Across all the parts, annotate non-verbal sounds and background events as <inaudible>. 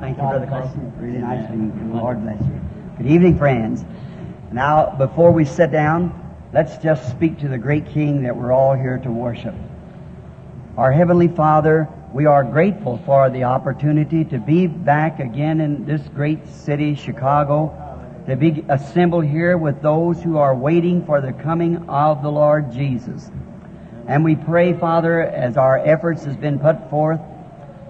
Thank you, Brother Carlson. Really nice to meet you. Lord bless you. Good evening, friends. Now, before we sit down, let's just speak to the great King that we're all here to worship. Our Heavenly Father, we are grateful for the opportunity to be back again in this great city, Chicago, to be assembled here with those who are waiting for the coming of the Lord Jesus. And we pray, Father, as our efforts has been put forth,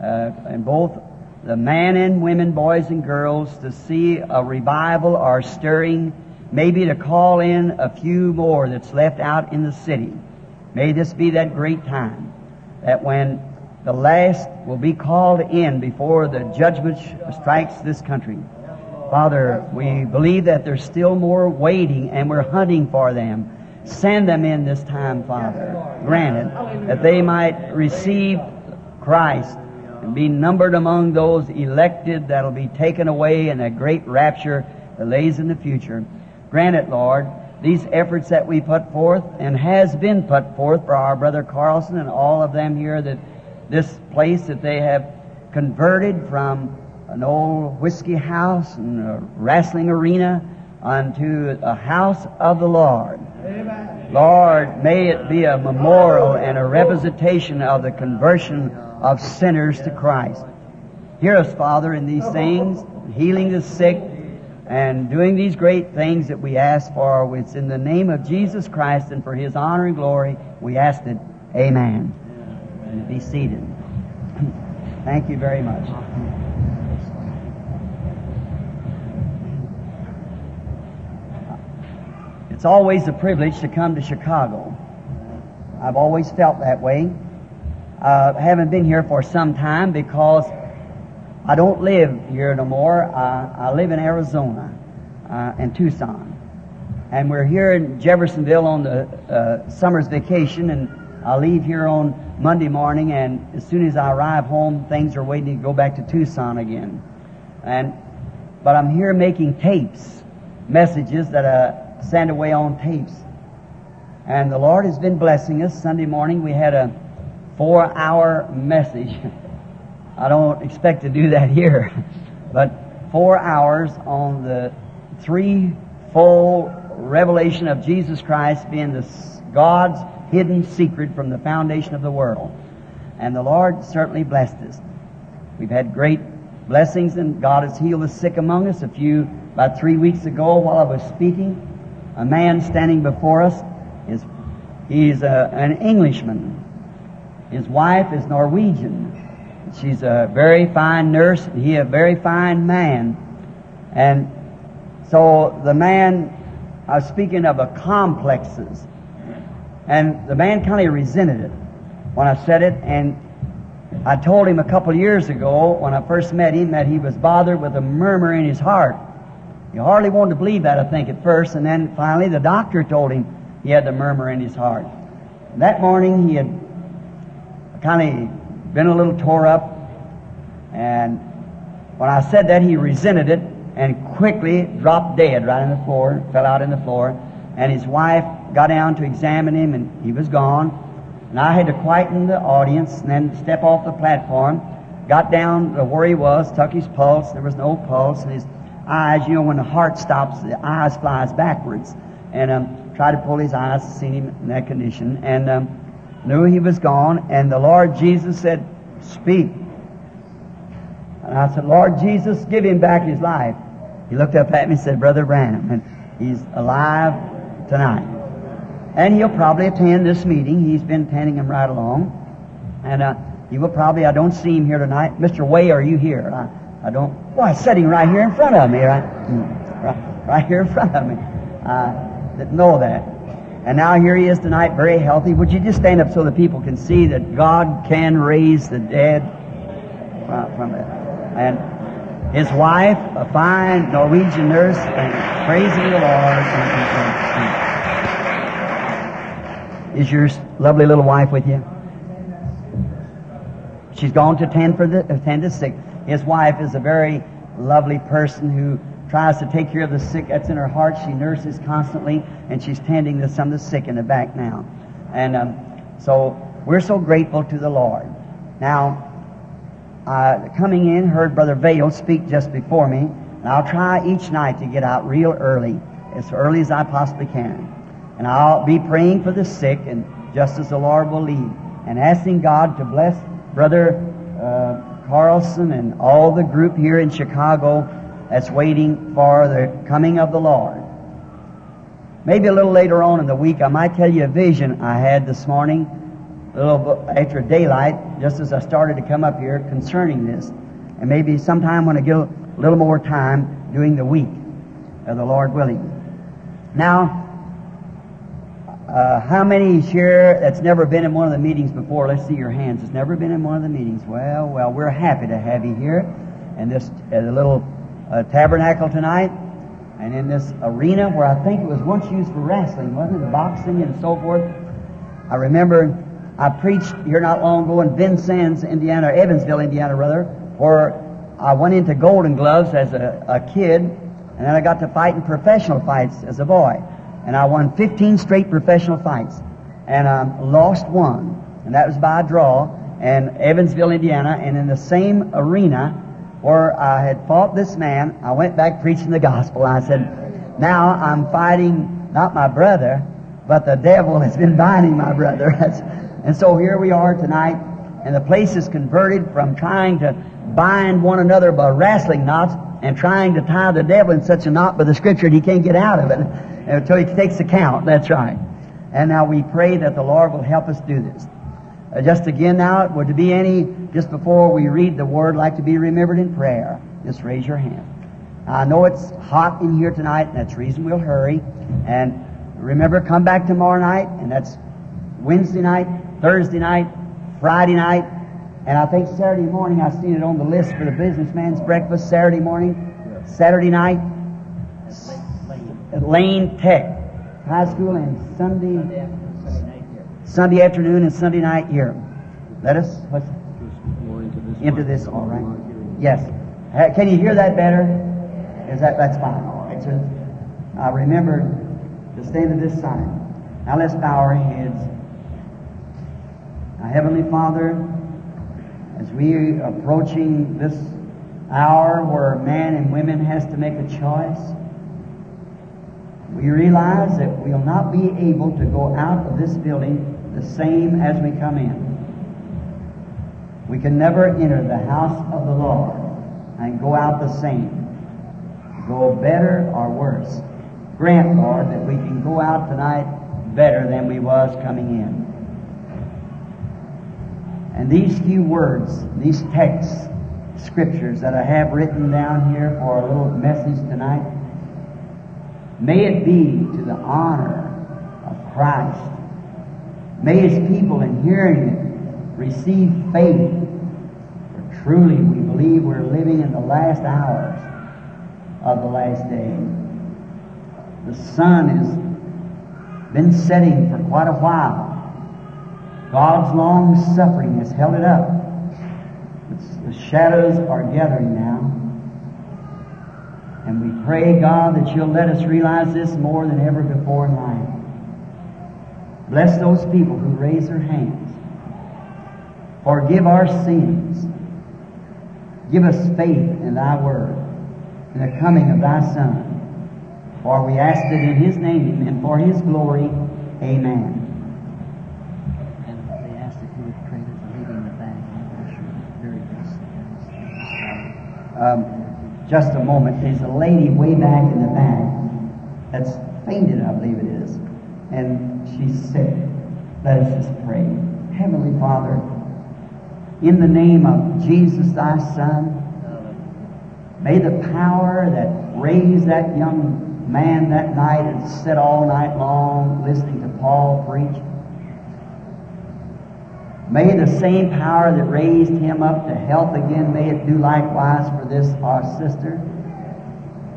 uh, in both the men and women, boys and girls, to see a revival or stirring, maybe to call in a few more that's left out in the city. May this be that great time that when the last will be called in before the judgment strikes this country. Father, we believe that there's still more waiting and we're hunting for them. Send them in this time, Father. Granted, that they might receive Christ and be numbered among those elected that'll be taken away in a great rapture that lays in the future. Grant it, Lord, these efforts that we put forth and has been put forth for our brother Carlson and all of them here that this place that they have converted from an old whiskey house and a wrestling arena unto a house of the Lord. Lord, may it be a memorial and a representation of the conversion of sinners to Christ. Hear us, Father, in these things, healing the sick, and doing these great things that we ask for. It's in the name of Jesus Christ and for His honor and glory we ask it. Amen. Be seated. <clears throat> Thank you very much. It's always a privilege to come to Chicago. I've always felt that way. Uh, I haven't been here for some time because I don't live here no more. Uh, I live in Arizona, uh, in Tucson. And we're here in Jeffersonville on the uh, summer's vacation, and I leave here on Monday morning, and as soon as I arrive home, things are waiting to go back to Tucson again. And, but I'm here making tapes, messages that I send away on tapes. And the Lord has been blessing us. Sunday morning we had a four hour message. I don't expect to do that here, but four hours on the threefold revelation of Jesus Christ being the God's hidden secret from the foundation of the world. And the Lord certainly blessed us. We've had great blessings and God has healed the sick among us. A few, about three weeks ago while I was speaking, a man standing before us is, he's a, an Englishman. His wife is Norwegian. She's a very fine nurse, and he a very fine man. And so the man, I was speaking of a complexes, and the man kind of resented it when I said it, and I told him a couple years ago when I first met him that he was bothered with a murmur in his heart. He hardly wanted to believe that, I think, at first, and then finally the doctor told him he had the murmur in his heart. That morning he had kind of been a little tore up, and when I said that, he resented it and quickly dropped dead right on the floor, fell out on the floor, and his wife got down to examine him, and he was gone. And I had to quieten the audience and then step off the platform, got down to where he was, took his pulse. There was no pulse, and his eyes, you know, when the heart stops, the eyes flies backwards. And um, tried to pull his eyes, seen him in that condition, and um, knew he was gone. And the Lord Jesus said, "Speak." And I said, "Lord Jesus, give him back his life." He looked up at me and said, "Brother Branham, and he's alive tonight." And he'll probably attend this meeting. He's been attending them right along. And uh, he will probably, I don't see him here tonight. Mr. Way, are you here? I, I don't, why, sitting right here in front of me, right? Right, right here in front of me. I didn't know that. And now here he is tonight, very healthy. Would you just stand up so the people can see that God can raise the dead from, it? And his wife, a fine Norwegian nurse, and praising the Lord. Is your lovely little wife with you? She's gone to attend for the uh, attend the sick. His wife is a very lovely person who tries to take care of the sick. That's in her heart. She nurses constantly, and she's tending to some of the sick in the back now. And um, so we're so grateful to the Lord. Now, uh, coming in, heard Brother Vale speak just before me, and I'll try each night to get out real early, as early as I possibly can. And I'll be praying for the sick, and just as the Lord will lead, and asking God to bless Brother uh, Carlson and all the group here in Chicago that's waiting for the coming of the Lord. Maybe a little later on in the week, I might tell you a vision I had this morning, a little after daylight, just as I started to come up here concerning this. And maybe sometime when I get a little more time during the week, uh, the Lord willing. Now, uh, how many here that's never been in one of the meetings before? Let's see your hands. It's never been in one of the meetings. Well, well, we're happy to have you here in this uh, little uh, tabernacle tonight and in this arena where I think it was once used for wrestling, wasn't it? Boxing and so forth. I remember I preached here not long ago in Vincennes, Indiana, Evansville, Indiana, rather, where I went into Golden Gloves as a, a kid, and then I got to fight in professional fights as a boy. And I won 15 straight professional fights, and I lost one, and that was by a draw in Evansville, Indiana, and in the same arena where I had fought this man, I went back preaching the gospel. I said, now I'm fighting not my brother, but the devil has been binding my brother. <laughs> and so here we are tonight, and the place is converted from trying to bind one another by wrestling knots and trying to tie the devil in such a knot by the scripture that he can't get out of it <laughs> until he takes account. That's right. And now we pray that the Lord will help us do this. Uh, just again now, would there be any, just before we read the word, like to be remembered in prayer? Just raise your hand. I know it's hot in here tonight, and that's the reason we'll hurry. And remember, come back tomorrow night, and that's Wednesday night, Thursday night, Friday night, and I think Saturday morning, I've seen it on the list for the businessman's breakfast, Saturday morning, Saturday night, Lane Tech High School, and Sunday, Sunday afternoon and Sunday night here. Let us, what's, into this, all right? Yes. Can you hear that better? Is that, that's fine, all right. So, uh, remember to stand to this side. Now let's bow our heads. Now, Heavenly Father, as we are approaching this hour where man and women has to make a choice, we realize that we'll not be able to go out of this building the same as we come in. We can never enter the house of the Lord and go out the same. Go better or worse. Grant, Lord, that we can go out tonight better than we was coming in. And these few words, these texts, scriptures that I have written down here for a little message tonight, may it be to the honor of Christ May His people in hearing it receive faith. For truly we believe we're living in the last hours of the last day. The sun has been setting for quite a while. God's long suffering has held it up. The shadows are gathering now. And we pray, God, that you'll let us realize this more than ever before in life. Bless those people who raise their hands. Forgive our sins. Give us faith in thy word in the coming of thy Son. For we ask it in his name and for his glory. Amen. And they asked if you would pray that the bag. Very best. Um, just a moment. There's a lady way back in the back that's fainted, I believe it is. And she's sick. Let us just pray. Heavenly Father, in the name of Jesus, thy Son, may the power that raised that young man that night and sat all night long listening to Paul preach, may the same power that raised him up to health again, may it do likewise for this our sister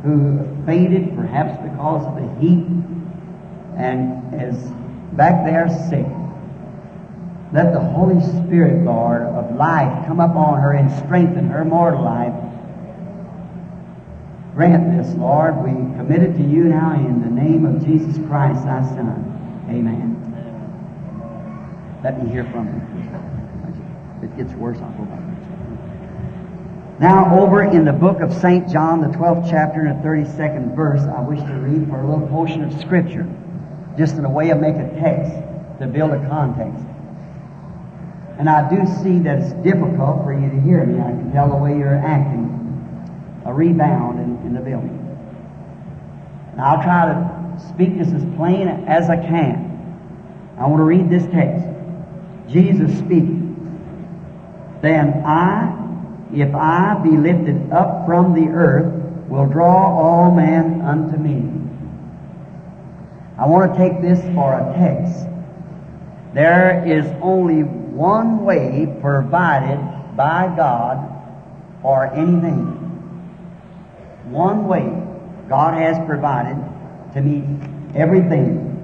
who fainted perhaps because of the heat and is back there sick. Let the Holy Spirit, Lord, of life come upon her and strengthen her mortal life. Grant this, Lord. We commit it to you now in the name of Jesus Christ, thy Son. Amen. Let me hear from you. If it gets worse, I'll go back. Now, over in the book of St. John, the 12th chapter and the 32nd verse, I wish to read for a little portion of Scripture, just in a way of making text, to build a context. And I do see that it's difficult for you to hear me. I can tell the way you're acting. A rebound in, in the building. Now, I'll try to speak this as plain as I can. I want to read this text. Jesus speaking. Then I, if I be lifted up from the earth, will draw all men unto me. I want to take this for a text. There is only one way provided by God for anything. One way God has provided to meet everything.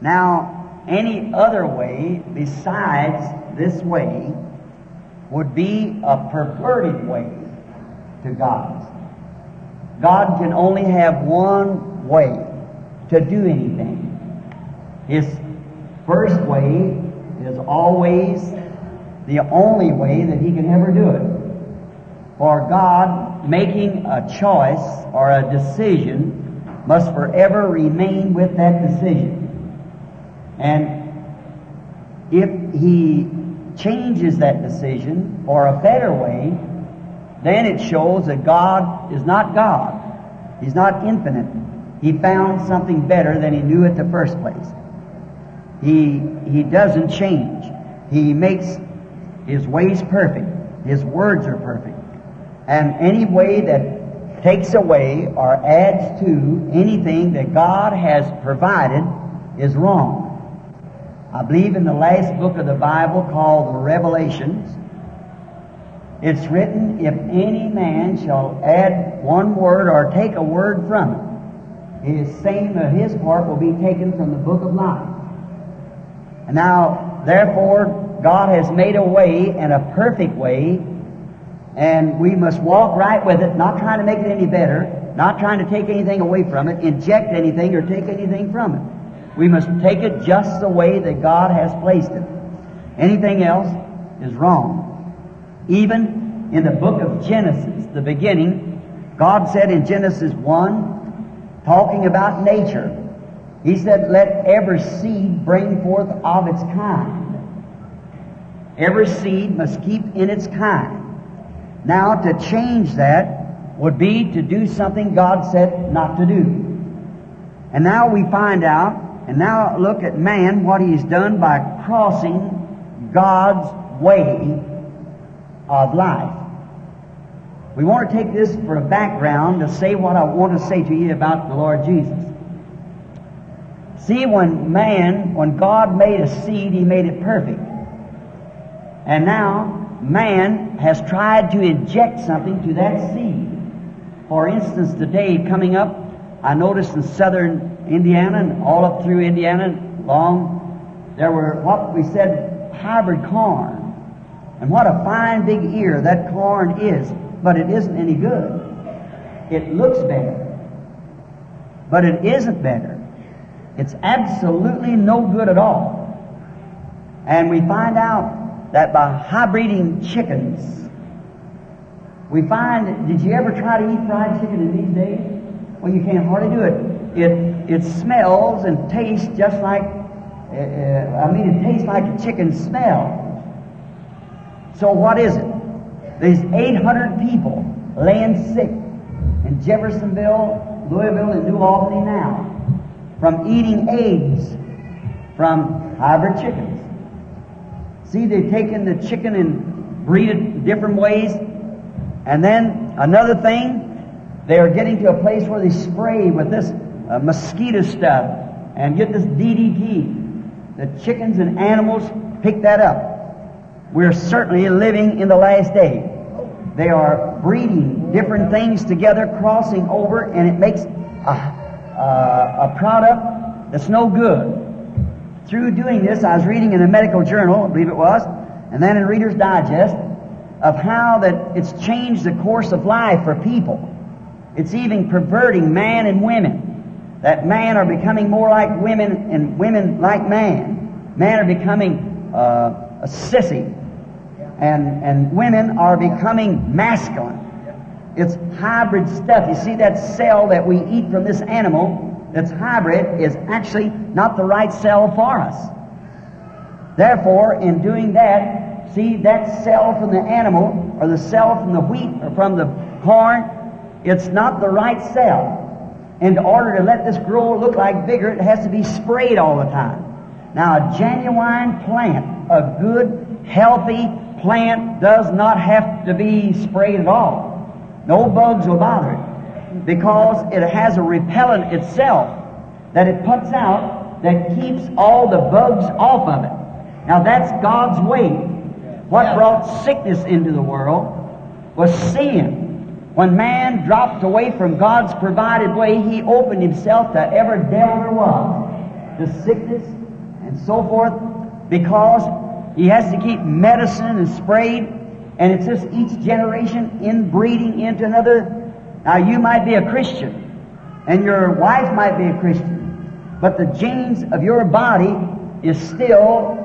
Now, any other way besides this way would be a perverted way to God. God can only have one way to do anything. His first way is always the only way that He can ever do it. For God making a choice or a decision must forever remain with that decision. And if He changes that decision for a better way, then it shows that God is not God. He's not infinite. He found something better than he knew at the first place. He, he doesn't change. He makes his ways perfect. His words are perfect. And any way that takes away or adds to anything that God has provided is wrong. I believe in the last book of the Bible called the Revelations, it's written, if any man shall add one word or take a word from it, his same of his part will be taken from the book of life. And now, therefore, God has made a way and a perfect way, and we must walk right with it, not trying to make it any better, not trying to take anything away from it, inject anything, or take anything from it. We must take it just the way that God has placed it. Anything else is wrong. Even in the book of Genesis, the beginning, God said in Genesis 1, talking about nature, He said, Let every seed bring forth of its kind. Every seed must keep in its kind. Now, to change that would be to do something God said not to do. And now we find out, and now look at man, what he's done by crossing God's way of life. We want to take this for a background to say what I want to say to you about the Lord Jesus. See, when man, when God made a seed, He made it perfect. And now, man has tried to inject something to that seed. For instance, today coming up, I noticed in southern Indiana and all up through Indiana, long, there were what we said hybrid corn. And what a fine big ear that corn is, but it isn't any good. It looks better, but it isn't better. It's absolutely no good at all. And we find out that by hybriding chickens, we find, did you ever try to eat fried chicken in these days? Well, you can't hardly do it. It, it smells and tastes just like, uh, I mean, it tastes like a chicken smell. So what is it? There's 800 people laying sick in Jeffersonville, Louisville, and New Albany now from eating eggs from hybrid chickens. See, they've taken the chicken and breed it different ways. And then another thing, they are getting to a place where they spray with this uh, mosquito stuff and get this DDT. The chickens and animals pick that up. We're certainly living in the last day. They are breeding different things together, crossing over, and it makes a, a, a product that's no good. Through doing this, I was reading in a medical journal, I believe it was, and then in Reader's Digest, of how that it's changed the course of life for people. It's even perverting man and women. That man are becoming more like women and women like man. Man are becoming uh, a sissy. And, and women are becoming masculine. It's hybrid stuff. You see that cell that we eat from this animal that's hybrid is actually not the right cell for us. Therefore, in doing that, see that cell from the animal or the cell from the wheat or from the corn, it's not the right cell. In order to let this grow look like vigor, it has to be sprayed all the time. Now, a genuine plant, a good, healthy plant does not have to be sprayed at all. No bugs will bother it because it has a repellent itself that it puts out that keeps all the bugs off of it. Now that's God's way. What brought sickness into the world was sin. When man dropped away from God's provided way, he opened himself to every devil there was, to sickness and so forth, because he has to keep medicine and sprayed, and it's just each generation inbreeding into another. Now you might be a Christian, and your wife might be a Christian, but the genes of your body is still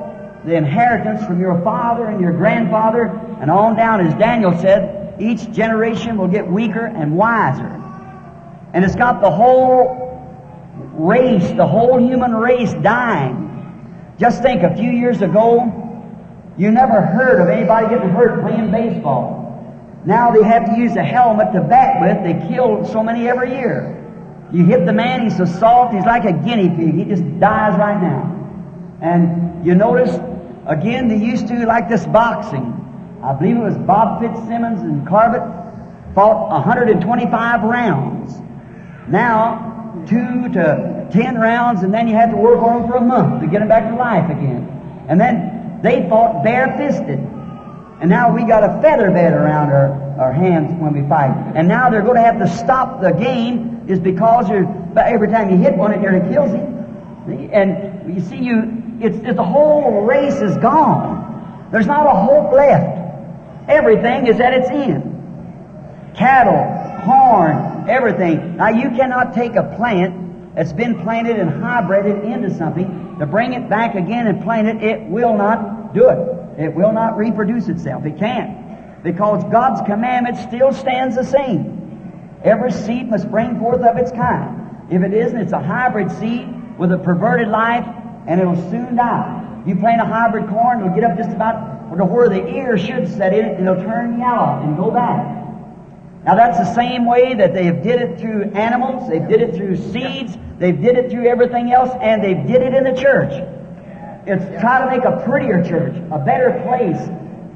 the inheritance from your father and your grandfather, and on down, as Daniel said, each generation will get weaker and wiser. And it's got the whole race, the whole human race dying. Just think, a few years ago, you never heard of anybody getting hurt playing baseball. Now they have to use a helmet to bat with. They kill so many every year. You hit the man, he's so soft, he's like a guinea pig. He just dies right now. And you notice, again, they used to like this boxing. I believe it was Bob Fitzsimmons and Corbett fought 125 rounds. Now, two to ten rounds, and then you have to work on them for a month to get them back to life again. And then they fought bare-fisted. And now we got a feather bed around our, our hands when we fight. And now they're going to have to stop the game is because every time you hit one, it nearly kills him. And you see, you it's, it's the whole race is gone. There's not a hope left. Everything is at its end. Cattle, corn, everything. Now you cannot take a plant that's been planted and hybrided into something to bring it back again and plant it. It will not do it. It will not reproduce itself. It can't. Because God's commandment still stands the same. Every seed must bring forth of its kind. If it isn't, it's a hybrid seed with a perverted life, and it'll soon die. You plant a hybrid corn, it'll get up just about to where the ear should set in, and it'll turn yellow and go back. Now that's the same way that they have did it through animals, they've did it through seeds, they've did it through everything else, and they've did it in the church. It's try to make a prettier church, a better place,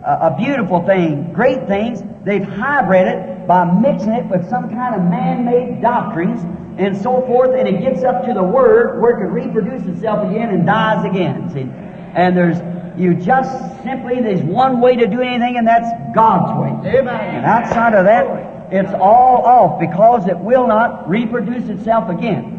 a, a beautiful thing, great things. They've hybrid it by mixing it with some kind of man-made doctrines and so forth, and it gets up to the Word where it can reproduce itself again and dies again. See? And there's you just simply there's one way to do anything, and that's God's way. Amen. And outside of that, it's all off because it will not reproduce itself again.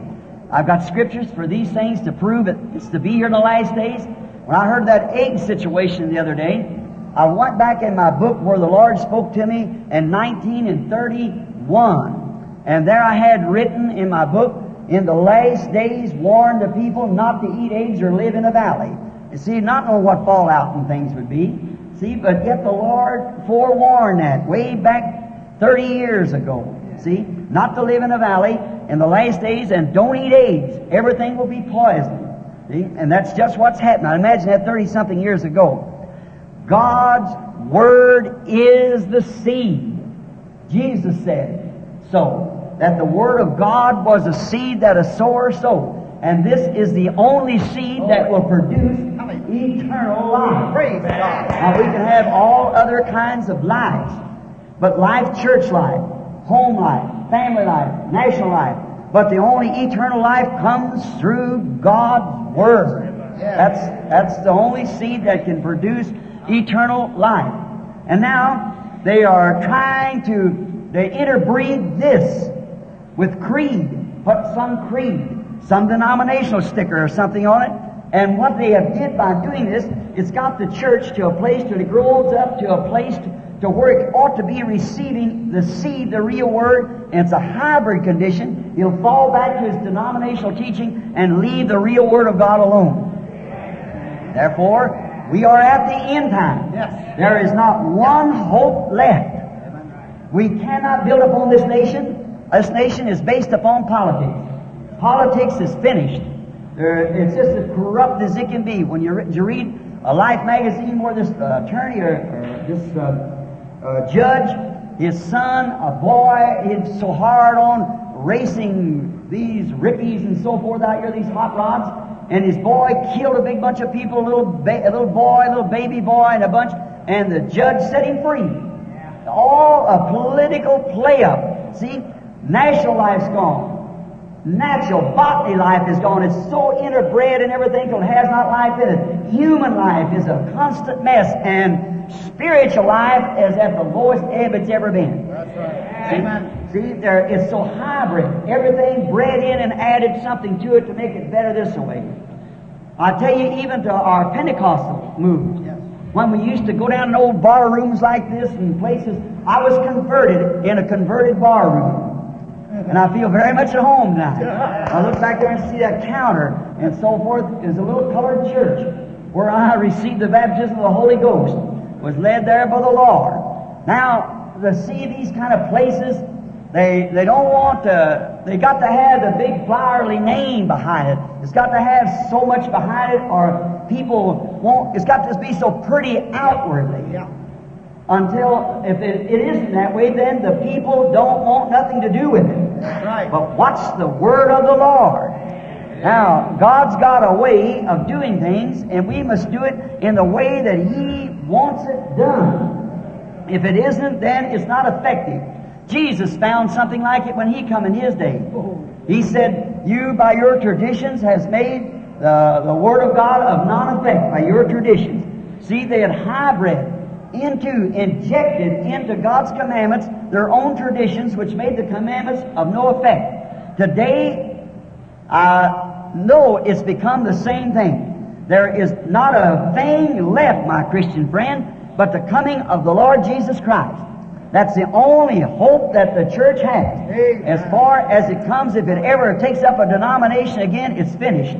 I've got scriptures for these things to prove it. It's to be here in the last days. When I heard that egg situation the other day, I went back in my book where the Lord spoke to me in 1931. And there I had written in my book, in the last days warn the people not to eat eggs or live in a valley. You see, not knowing what fallout and things would be. See, but yet the Lord forewarned that way back 30 years ago. See, not to live in a valley in the last days and don't eat eggs. Everything will be poisoned. See, and that's just what's happened. I imagine that 30 something years ago. God's Word is the seed. Jesus said so. That the Word of God was a seed that a sower sowed. And this is the only seed that will produce eternal life. Now we can have all other kinds of lives, but life, church life, home life, family life, national life. But the only eternal life comes through God's Word. That's, that's the only seed that can produce eternal life. And now they are trying to, they interbreed this with creed, put some creed, some denominational sticker or something on it. And what they have did by doing this, it's got the church to a place that it grows up to a place to, to where it ought to be receiving the seed, the real word, and it's a hybrid condition. He'll fall back to his denominational teaching and leave the real word of God alone. Therefore, We are at the end time. Yes. There is not one hope left. We cannot build upon this nation. This nation is based upon politics. Politics is finished. It's just as corrupt as it can be. When you, you read a Life magazine where this uh, attorney or, or this uh, uh, judge, his son, a boy, he's so hard on racing these rippies and so forth out here, these hot rods, and his boy killed a big bunch of people, a little, ba- a little boy, a little baby boy, and a bunch, and the judge set him free. All a political play up. See, national life's gone. Natural botany life is gone. It's so interbred and everything till it has not life in it. Human life is a constant mess, and spiritual life is at the lowest ebb it's ever been. That's right. See, Amen. see, there it's so hybrid. Everything bred in and added something to it to make it better this way. I tell you, even to our Pentecostal movement. Yes. When we used to go down in old bar rooms like this and places, I was converted in a converted bar room. And I feel very much at home now. <laughs> I look back there and see that counter and so forth is a little colored church where I received the baptism of the Holy Ghost. Was led there by the Lord. Now, to see these kind of places, they, they don't want to, they got to have the big flowery name behind it. It's got to have so much behind it or people won't, it's got to be so pretty outwardly. Yeah. Until, if it, it isn't that way, then the people don't want nothing to do with it. That's right. But what's the word of the Lord? Now, God's got a way of doing things, and we must do it in the way that He wants it done. If it isn't, then it's not effective. Jesus found something like it when He come in His day. He said, You by your traditions has made the, the Word of God of non-effect by your traditions. See, they had hybrid into, injected into God's commandments their own traditions, which made the commandments of no effect. Today, I know it's become the same thing. There is not a thing left, my Christian friend, but the coming of the Lord Jesus Christ. That's the only hope that the church has. Amen. As far as it comes, if it ever takes up a denomination again, it's finished.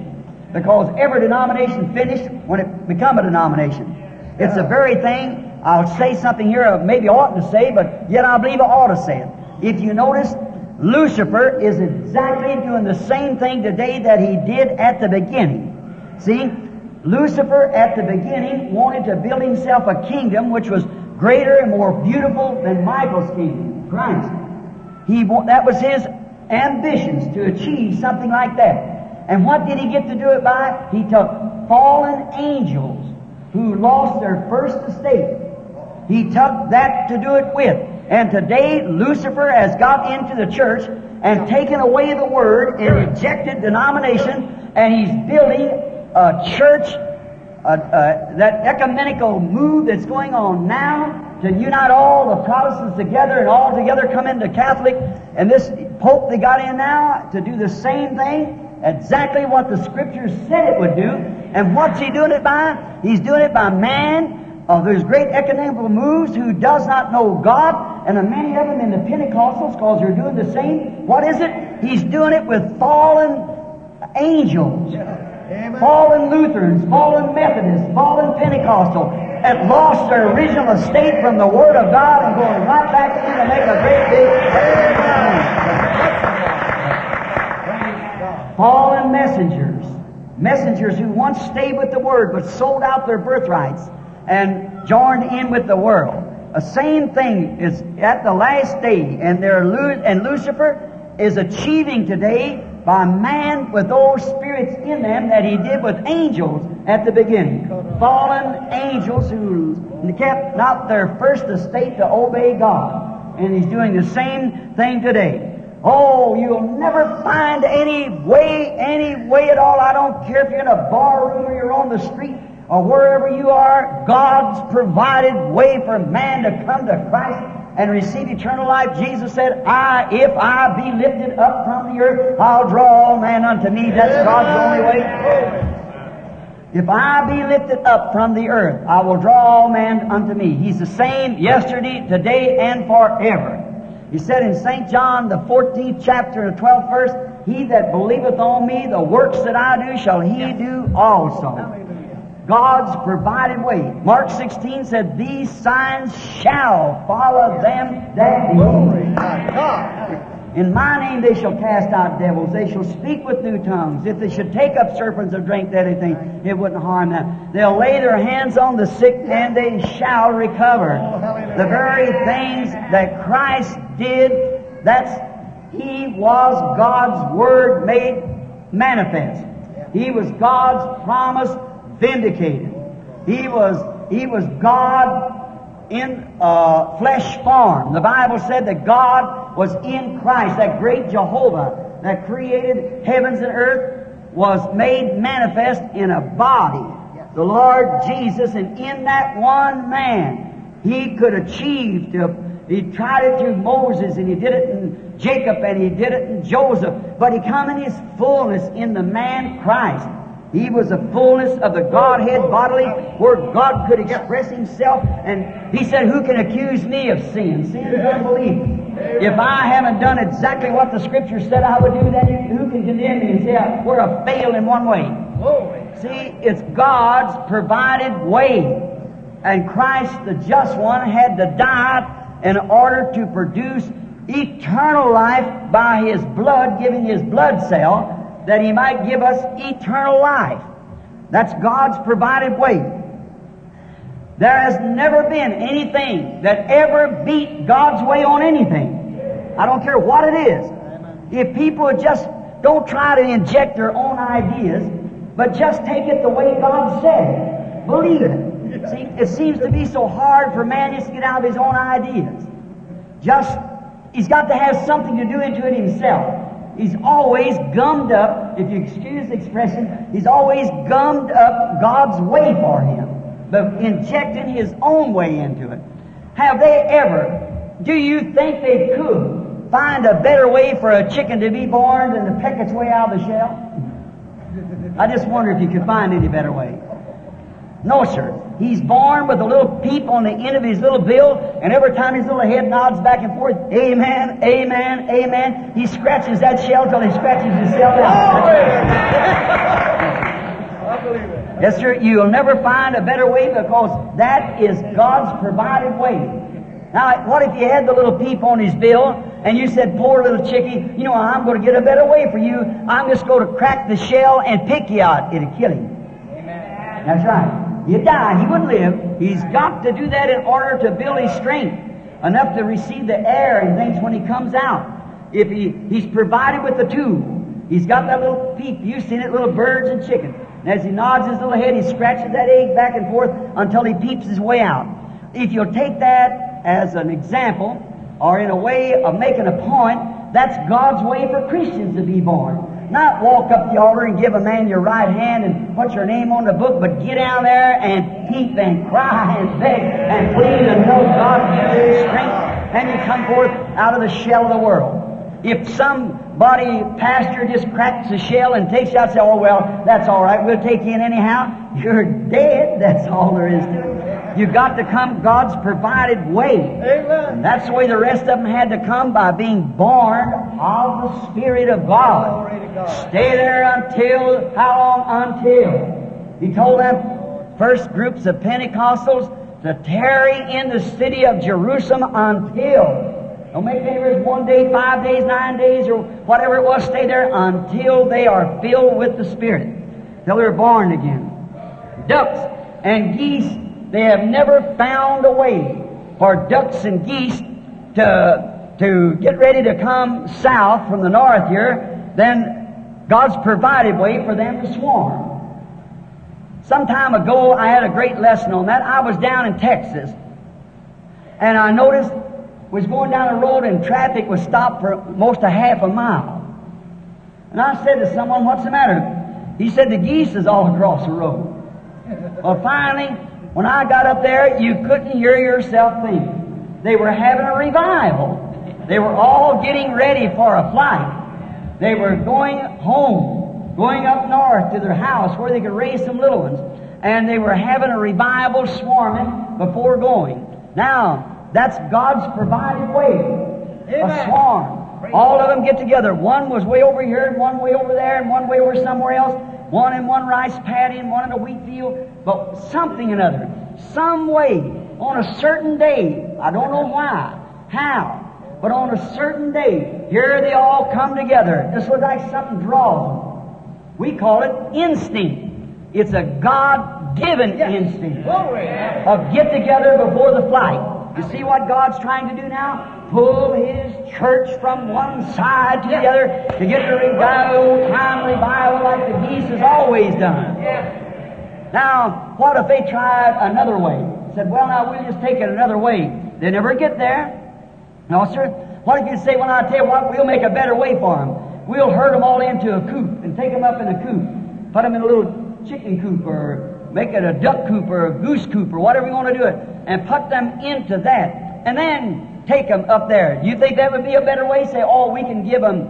Because every denomination finished when it become a denomination. It's the very thing, I'll say something here I maybe oughtn't to say, but yet I believe I ought to say it. If you notice, Lucifer is exactly doing the same thing today that he did at the beginning. See, Lucifer at the beginning wanted to build himself a kingdom which was greater and more beautiful than Michael's kingdom, Christ. He that was his ambitions to achieve something like that. And what did he get to do it by? He took fallen angels who lost their first estate. He took that to do it with. And today Lucifer has got into the church and taken away the word and rejected denomination and he's building a church uh, uh, that ecumenical move that's going on now to unite all the Protestants together and all together come into Catholic, and this Pope they got in now to do the same thing, exactly what the Scriptures said it would do. And what's he doing it by? He's doing it by man of those great ecumenical moves who does not know God, and the many of them in the Pentecostals, because they're doing the same. What is it? He's doing it with fallen angels. Fallen Lutherans, fallen Methodists, fallen Pentecostal, that lost their original estate from the Word of God and going right back in to make a great big Amen. fallen messengers, messengers who once stayed with the Word but sold out their birthrights and joined in with the world. The same thing is at the last day, and there Lu- and Lucifer is achieving today by man with those spirits in them that he did with angels at the beginning. Fallen angels who kept not their first estate to obey God. And he's doing the same thing today. Oh, you'll never find any way, any way at all. I don't care if you're in a bar room or you're on the street or wherever you are. God's provided way for man to come to Christ and receive eternal life. Jesus said, I, if I be lifted up from the earth, I'll draw all men unto me. That's God's only way. If I be lifted up from the earth, I will draw all men unto me. He's the same yesterday, today, and forever. He said in St. John, the 14th chapter, the 12th verse, He that believeth on me, the works that I do, shall he do also. God's provided way. Mark 16 said, These signs shall follow them that believe. In my name they shall cast out devils. They shall speak with new tongues. If they should take up serpents or drink anything, it wouldn't harm them. They'll lay their hands on the sick and they shall recover. The very things that Christ did, that's, He was God's Word made manifest. He was God's promise vindicated. He was, He was God in uh, flesh form. The Bible said that God was in Christ, that great Jehovah that created heavens and earth was made manifest in a body. The Lord Jesus, and in that one man, he could achieve to, he tried it through Moses, and he did it in Jacob, and he did it in Joseph, but he come in his fullness in the man Christ. He was the fullness of the Godhead bodily, where God could express Himself. And He said, Who can accuse me of sin? Sin is unbelief. If I haven't done exactly what the Scripture said I would do, then who can condemn me and say, ah, We're a fail in one way? See, it's God's provided way. And Christ, the just one, had to die in order to produce eternal life by His blood, giving His blood cell that He might give us eternal life. That's God's provided way. There has never been anything that ever beat God's way on anything. I don't care what it is. If people just don't try to inject their own ideas, but just take it the way God said believe it. See, it seems to be so hard for man just to get out of his own ideas. Just, he's got to have something to do into it himself. He's always gummed up, if you excuse the expression, he's always gummed up God's way for him, but injecting his own way into it. Have they ever, do you think they could find a better way for a chicken to be born than to peck its way out of the shell? I just wonder if you could find any better way. No, sir. He's born with a little peep on the end of his little bill, and every time his little head nods back and forth, amen, amen, amen, he scratches that shell till he scratches himself out. <laughs> yes, sir. You'll never find a better way because that is God's provided way. Now, what if you had the little peep on his bill and you said, poor little chickie, you know, I'm going to get a better way for you. I'm just going to crack the shell and pick you out. It'll kill him. Amen. That's right. He'd die. He wouldn't live. He's got to do that in order to build his strength enough to receive the air and things when he comes out. If he, he's provided with the tube, he's got that little peep. You've seen it, little birds and chickens. And as he nods his little head, he scratches that egg back and forth until he peeps his way out. If you'll take that as an example, or in a way of making a point, that's God's way for Christians to be born. Not walk up the altar and give a man your right hand and put your name on the book, but get down there and peep and cry and beg and plead and know God gives you strength, and you come forth out of the shell of the world. If somebody, pastor, just cracks the shell and takes you out and says, oh, well, that's all right, we'll take you in anyhow, <laughs> you're dead. That's all there is to it. You've got to come God's provided way. Amen. And that's the way the rest of them had to come by being born of the Spirit of God. God. Stay there until, how long? Until. He told them, first groups of Pentecostals, to tarry in the city of Jerusalem until. Don't make any one day, five days, nine days, or whatever it was. Stay there until they are filled with the Spirit. Till they're born again. Ducks and geese they have never found a way for ducks and geese to, to get ready to come south from the north here, then God's provided way for them to swarm. Some time ago, I had a great lesson on that. I was down in Texas, and I noticed was going down a road and traffic was stopped for most a half a mile. And I said to someone, "What's the matter?" He said, "The geese is all across the road." Well, finally, when I got up there, you couldn't hear yourself think. They were having a revival. They were all getting ready for a flight. They were going home, going up north to their house where they could raise some little ones. And they were having a revival swarming before going. Now, that's God's provided way. Amen. A swarm. All of them get together. One was way over here, and one way over there, and one way over somewhere else. one in one rice paddy and one in a wheat field, but something or another, some way, on a certain day, I don't know why, how, but on a certain day, here they all come together. This was like something draws them. We call it instinct. It's a God-given instinct of get together before the flight. You see what God's trying to do now? Pull His church from one side to the other to get the revival, time revival like the geese has always done. Now, what if they tried another way? Said, well, now we'll just take it another way. They never get there. No, sir. What if you say, well, I tell you what, we'll make a better way for them. We'll herd them all into a coop and take them up in a coop. Put them in a little chicken coop or make it a duck coop or a goose coop or whatever you want to do it, and put them into that, and then take them up there. You think that would be a better way? Say, oh, we can give them,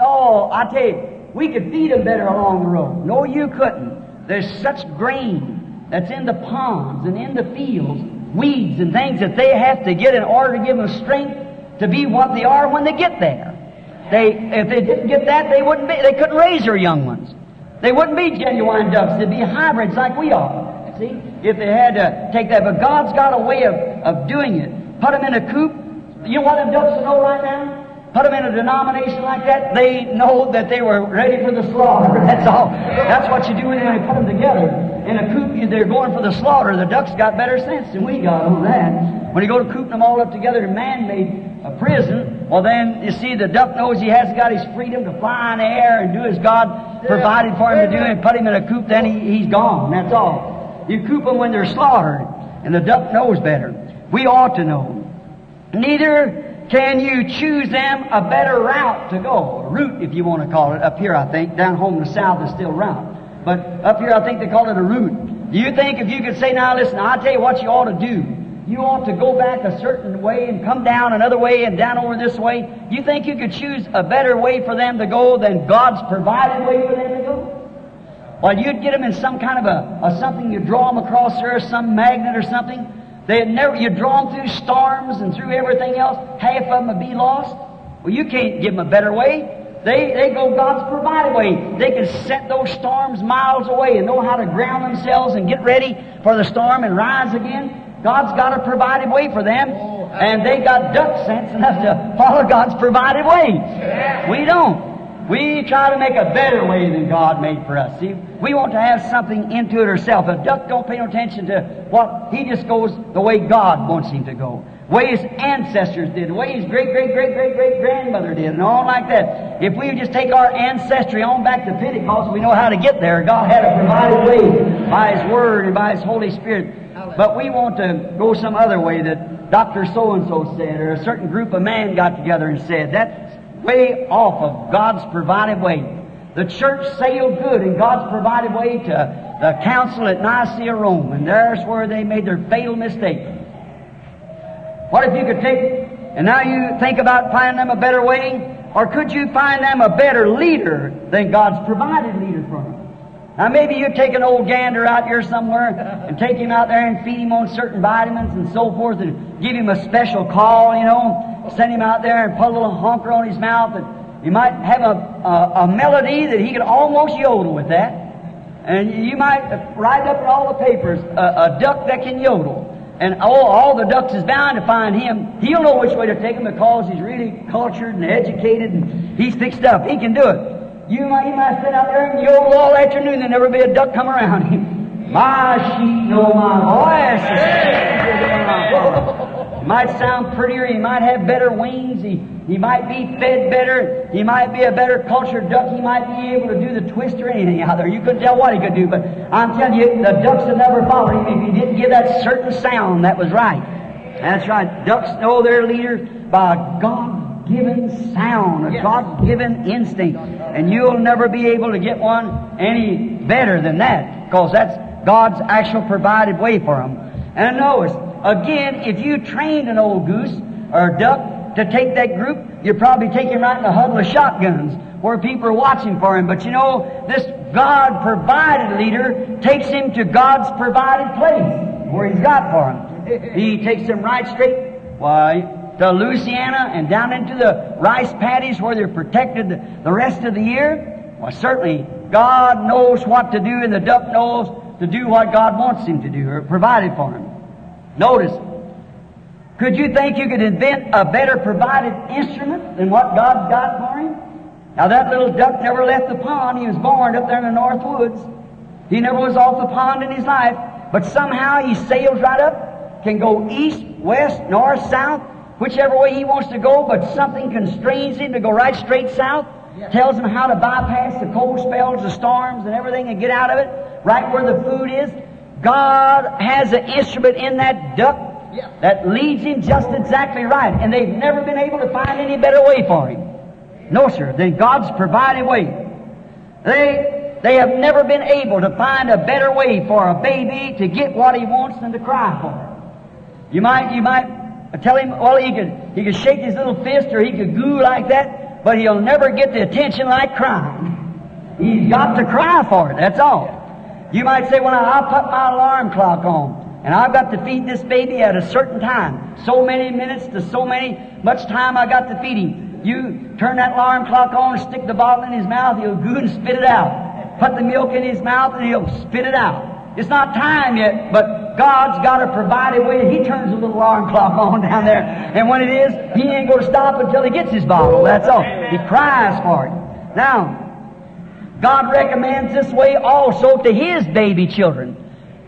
oh, I tell you, we could feed them better along the road. No, you couldn't. There's such grain that's in the ponds and in the fields, weeds and things that they have to get in order to give them strength to be what they are when they get there. They, if they didn't get that, they wouldn't be, they couldn't raise their young ones. They wouldn't be genuine ducks. They'd be hybrids like we are. See? If they had to take that. But God's got a way of, of doing it. Put them in a coop. You know what them ducks to know right now? Put them in a denomination like that, they know that they were ready for the slaughter. <laughs> That's all. That's what you do when you put them together. In a coop, they're going for the slaughter. The ducks got better sense than we got on that. When you go to cooping them all up together in man-made a prison, well then, you see, the duck knows he hasn't got his freedom to fly in the air and do as God provided for him to do and put him in a coop, then he, he's gone. That's all. You coop them when they're slaughtered, and the duck knows better. We ought to know. Neither can you choose them a better route to go. A route, if you want to call it. Up here, I think. Down home in the south is still route. But up here, I think they call it a route. Do you think if you could say, now listen, I'll tell you what you ought to do. You ought to go back a certain way and come down another way and down over this way. You think you could choose a better way for them to go than God's provided way for them to go? Well, you'd get them in some kind of a, a something, you draw them across there, some magnet or something. They'd never, you draw them through storms and through everything else. Half of them would be lost. Well, you can't give them a better way. They, they go God's provided way. They can set those storms miles away and know how to ground themselves and get ready for the storm and rise again. God's got a provided way for them, and they got duck sense enough to follow God's provided way. We don't. We try to make a better way than God made for us. See, we want to have something into it ourselves. A duck don't pay no attention to what he just goes the way God wants him to go. The way his ancestors did, the way his great, great, great, great, great grandmother did, and all like that. If we just take our ancestry on back to Pentecost, we know how to get there. God had a provided way by His Word and by His Holy Spirit. But we want to go some other way that Dr. So-and-so said, or a certain group of men got together and said. That's way off of God's provided way. The church sailed good in God's provided way to the council at Nicaea, Rome, and there's where they made their fatal mistake. What if you could take, and now you think about finding them a better way, or could you find them a better leader than God's provided leader for them? Now maybe you take an old gander out here somewhere and take him out there and feed him on certain vitamins and so forth and give him a special call, you know, send him out there and put a little honker on his mouth and you might have a, a, a melody that he could almost yodel with that. And you might write up in all the papers a, a duck that can yodel. And all, all the ducks is bound to find him. He'll know which way to take him because he's really cultured and educated and he's fixed up. He can do it. You might, you might sit out there and yodel all afternoon and never be a duck come around him. <laughs> My sheep know my voice. He might sound prettier. He might have better wings. He, he might be fed better. He might be a better cultured duck. He might be able to do the twist or anything out there. You couldn't tell what he could do, but I'm telling you, the ducks would never follow him if he didn't give that certain sound that was right. That's right. Ducks know their leader by God given sound, a God given instinct. And you'll never be able to get one any better than that, because that's God's actual provided way for them. And notice, again, if you trained an old goose or a duck to take that group, you'd probably take him right in a huddle of shotguns where people are watching for him. But you know, this God provided leader takes him to God's provided place where he's got for him. <laughs> He takes him right straight. Why, to Louisiana and down into the rice paddies where they're protected the rest of the year. Well, certainly, God knows what to do, and the duck knows to do what God wants him to do, or provided for him. Notice, could you think you could invent a better provided instrument than what God's got for him? Now, that little duck never left the pond. He was born up there in the North Woods. He never was off the pond in his life, but somehow he sails right up, can go east, west, north, south, whichever way he wants to go, but something constrains him to go right straight south, tells him how to bypass the cold spells, the storms, and everything and get out of it, right where the food is. God has an instrument in that duck that leads him just exactly right, and they've never been able to find any better way for him. No, sir, than God's provided way. They, they have never been able to find a better way for a baby to get what he wants than to cry for it. You might, you might tell him, well, he could, he could shake his little fist or he could goo like that, but he'll never get the attention like crying. He's got to cry for it, that's all. You might say, well, I'll put my alarm clock on, and I've got to feed this baby at a certain time. So many minutes to so many, much time I got to feed him. You turn that alarm clock on, stick the bottle in his mouth, he'll goo and spit it out. Put the milk in his mouth and he'll spit it out. It's not time yet, but God's got to provide a way. He turns the little alarm clock on <laughs> down there, and when it is, he ain't going to stop until he gets his bottle. That's all. He cries for it. Now, God recommends this way also to His baby children.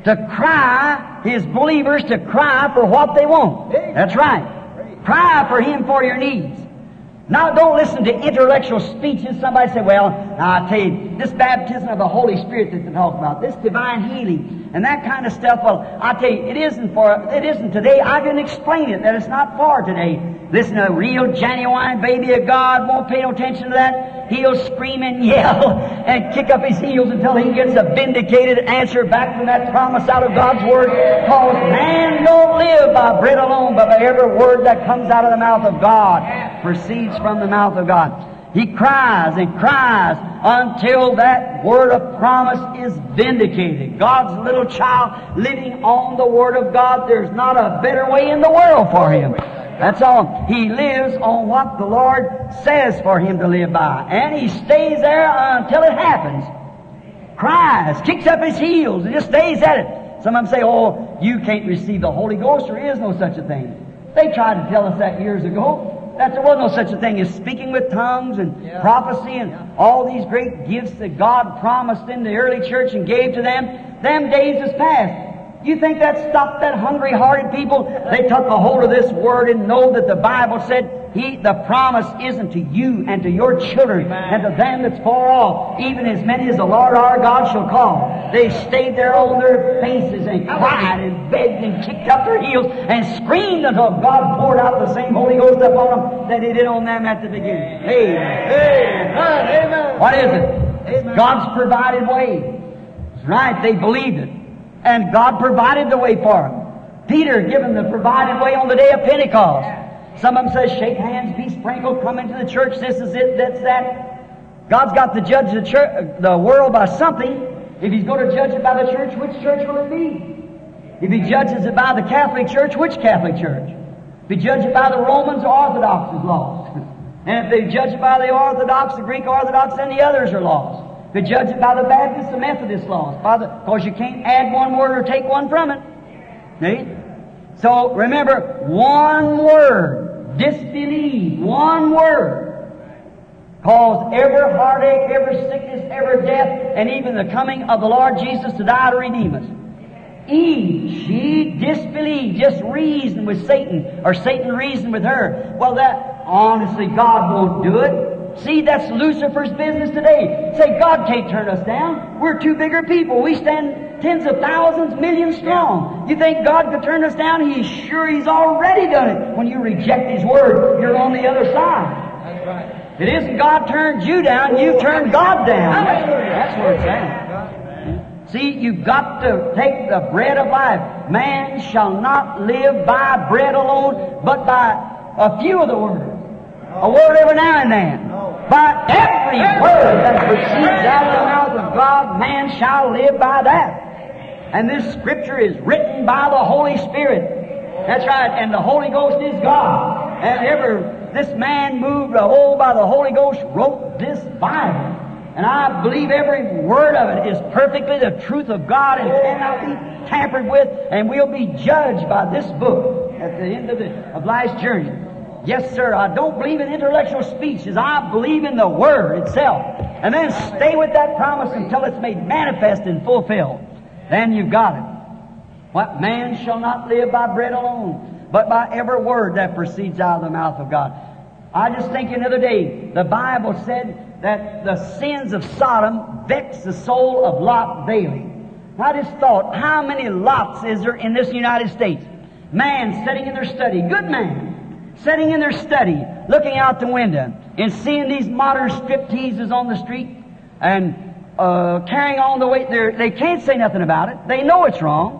To cry, His believers to cry for what they want. That's right. Cry for Him for your needs. Now, don't listen to intellectual speeches. Somebody say, well, I tell you, this baptism of the Holy Spirit that they talk about, this divine healing, and that kind of stuff, well, I tell you, it isn't for, it isn't today. I can explain it, that it's not for today. Listen, a real, genuine baby of God won't pay no attention to that. He'll scream and yell and kick up his heels until he gets a vindicated answer back from that promise out of God's Word. Because man don't live by bread alone, but by every word that comes out of the mouth of God, proceeds from the mouth of God. He cries and cries until that word of promise is vindicated. God's little child living on the Word of God, there's not a better way in the world for him. That's all. He lives on what the Lord says for him to live by. And he stays there until it happens. Cries, kicks up his heels, and just stays at it. Some of them say, oh, you can't receive the Holy Ghost. There is no such a thing. They tried to tell us that years ago. That there was no such a thing as speaking with tongues and Yeah. prophecy and all these great gifts that God promised in the early church and gave to them. Them days is past. You think that stopped that hungry hearted people? They took a hold of this word and know that the Bible said he, the promise isn't to you and to your children and to them that's far off, even as many as the Lord our God shall call. They stayed there on their faces and cried and begged and kicked up their heels and screamed until God poured out the same Holy Ghost upon them that He did on them at the beginning. Amen. Amen. What is it? God's provided way. That's right, they believed it. And God provided the way for them. Peter given the provided way on the day of Pentecost. Some of them says, shake hands, be sprinkled, come into the church, this is it, that's that. God's got to judge the, church, the world by something. If He's going to judge it by the church, which church will it be? If He judges it by the Catholic Church, which Catholic Church? If He judges it by the Romans, Orthodox is lost. <laughs> And if they judge it by the Orthodox, the Greek Orthodox, then the others are lost. They judge it by the Baptist, the Methodist lost. Because you can't add one word or take one from it. See? So remember, one word, disbelieve, one word, caused every heartache, every sickness, every death, and even the coming of the Lord Jesus to die to redeem us. Eve, she disbelieved, just reasoned with Satan, or Satan reasoned with her. Well, that, honestly, God won't do it. See, that's Lucifer's business today. Say, God can't turn us down. We're two bigger people. We stand tens of thousands, millions strong. You think God could turn us down? He's sure He's already done it. When you reject His Word, you're on the other side. That's right. It isn't God turned you down, you turned God down. That's what it's saying. See, you've got to take the bread of life. Man shall not live by bread alone, but by a few of the words. A word every now and then. By every word that proceeds out of the mouth of God, man shall live by that. And this scripture is written by the Holy Spirit. That's right, and the Holy Ghost is God. And ever this man moved the whole by the Holy Ghost wrote this Bible. And I believe every word of it is perfectly the truth of God and cannot be tampered with, and we'll be judged by this book at the end of, the, of life's journey. Yes, sir, I don't believe in intellectual speeches. I believe in the Word itself. And then stay with that promise until it's made manifest and fulfilled. Then you've got it. What man shall not live by bread alone, but by every word that proceeds out of the mouth of God. I just think another day, the Bible said that the sins of Sodom vexed the soul of Lot daily. I just thought, how many lots is there in this United States? Man sitting in their study, good man, sitting in their study, looking out the window and seeing these modern strip teases on the street and uh, carrying on the weight. They can't say nothing about it. They know it's wrong.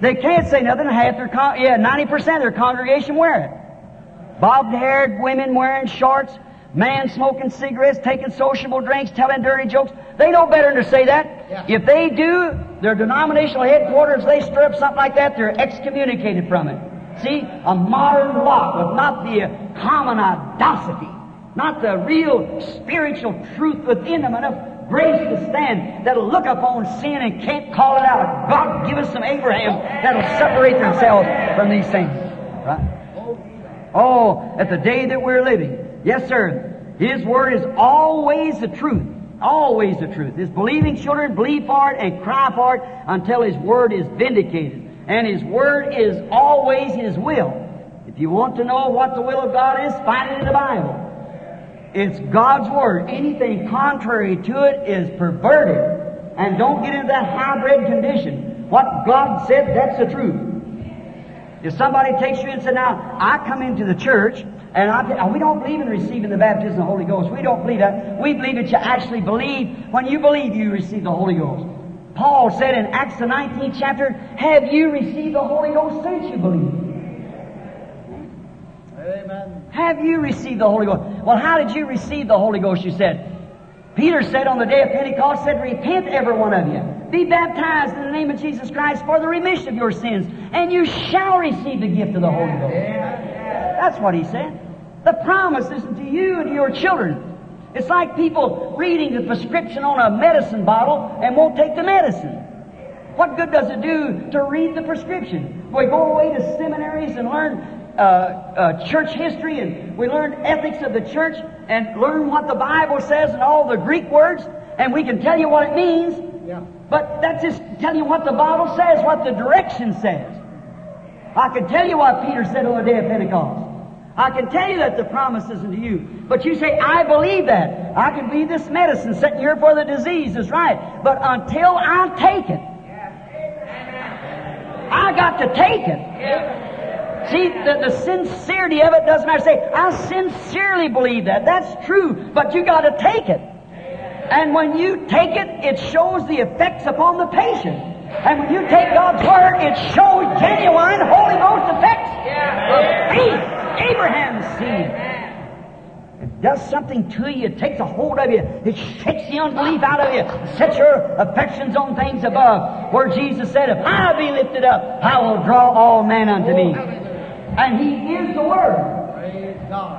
They can't say nothing. Half their con- yeah, ninety percent of their congregation wear it. Bobbed-haired women wearing shorts, man smoking cigarettes, taking sociable drinks, telling dirty jokes. They know better than to say that. Yeah. If they do, their denominational headquarters, they stir up something like that, they're excommunicated from it. See, a modern lot with not the common audacity, not the real spiritual truth within them, enough grace to stand that'll look upon sin and can't call it out. God give us some Abraham that'll separate themselves from these things. Right? Oh, at the day that we're living. Yes, sir. His word is always the truth. Always the truth. His believing children believe for it and cry for it until His word is vindicated. And His word is always His will. If you want to know what the will of God is, find it in the Bible. It's God's Word. Anything contrary to it is perverted. And don't get into that hybrid condition. What God said, that's the truth. If somebody takes you and says, now, I come into the church, and I, we don't believe in receiving the baptism of the Holy Ghost. We don't believe that. We believe that you actually believe. When you believe, you receive the Holy Ghost. Paul said in Acts the 19th chapter, have you received the Holy Ghost since you believe? Amen. Have you received the Holy Ghost? Well, how did you receive the Holy Ghost, you said? Peter said on the day of Pentecost, said, Repent, every one of you. Be baptized in the name of Jesus Christ for the remission of your sins, and you shall receive the gift of the Holy Ghost. That's what he said. The promise is to you and to your children. It's like people reading the prescription on a medicine bottle and won't take the medicine. What good does it do to read the prescription? We go away to seminaries and learn uh, uh, church history and we learn ethics of the church and learn what the Bible says and all the Greek words, and we can tell you what it means. Yeah. But that's just telling you what the Bible says, what the direction says. I can tell you what Peter said on the day of Pentecost. I can tell you that the promise isn't to you. But you say, I believe that. I can be this medicine sitting here for the disease is right. But until I take it, I got to take it. See, the, the sincerity of it doesn't matter. Say, I sincerely believe that. That's true. But you got to take it. And when you take it, it shows the effects upon the patient. And when you take God's Word, it shows genuine Holy Ghost effects. Abraham's seed. It does something to you. It takes a hold of you. It shakes the unbelief out of you. Sets your affections on things above. Where Jesus said, If I be lifted up, I will draw all men unto me. And He is the Word.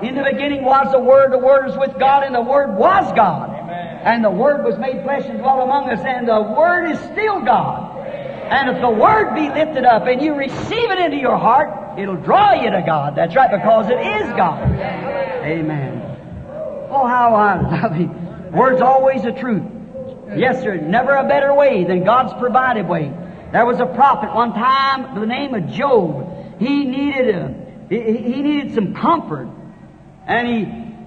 In the beginning was the Word, the Word was with God, and the Word was God. And the Word was made flesh and dwelt among us, and the Word is still God. And if the Word be lifted up and you receive it into your heart, it'll draw you to God. That's right, because it is God. Amen. Oh, how I love Him. Word's always the truth. Yes, sir. Never a better way than God's provided way. There was a prophet one time by the name of Job. He needed uh, a, he, he needed some comfort. And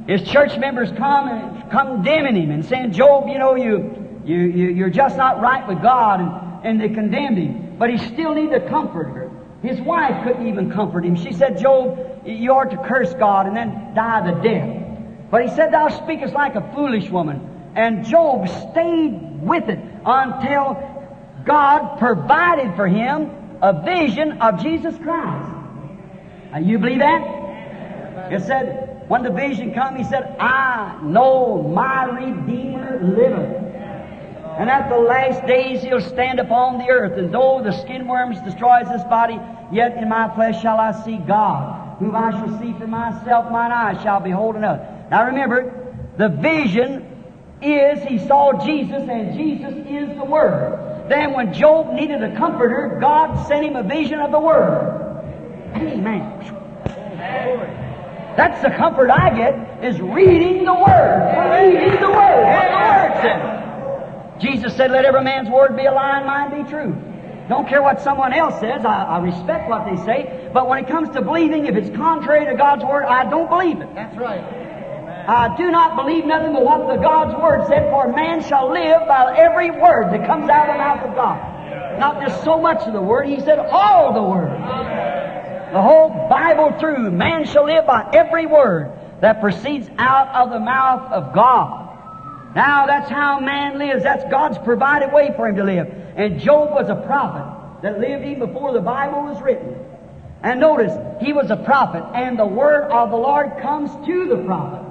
he, his church members come and condemning him and saying, Job, you know, you, you, you, you're just not right with God. And, and they condemned him. But he still needed a comforter. His wife couldn't even comfort him. She said, Job, you ought to curse God and then die the death. But he said, Thou speakest like a foolish woman. And Job stayed with it until God provided for him a vision of Jesus Christ. Now, you believe that? It said, when the vision come, he said, I know my Redeemer liveth. And at the last days he'll stand upon the earth, and though the skin worms destroys this body, yet in my flesh shall I see God, whom I shall see for myself, mine eyes shall behold another. Now remember, the vision is he saw Jesus and Jesus is the Word. Then when Job needed a comforter, God sent him a vision of the Word. Amen. That's the comfort I get is reading the Word. Reading the Word. The Word. Jesus said, let every man's word be a lie and mine be true. Don't care what someone else says. I, I respect what they say. But when it comes to believing, if it's contrary to God's Word, I don't believe it. That's right. I do not believe nothing but what the God's Word said, for man shall live by every word that comes out of the mouth of God. Not just so much of the Word, He said all the Word. The whole Bible through, man shall live by every word that proceeds out of the mouth of God. Now that's how man lives. That's God's provided way for him to live. And Job was a prophet that lived even before the Bible was written. And notice, he was a prophet, and the word of the Lord comes to the prophet.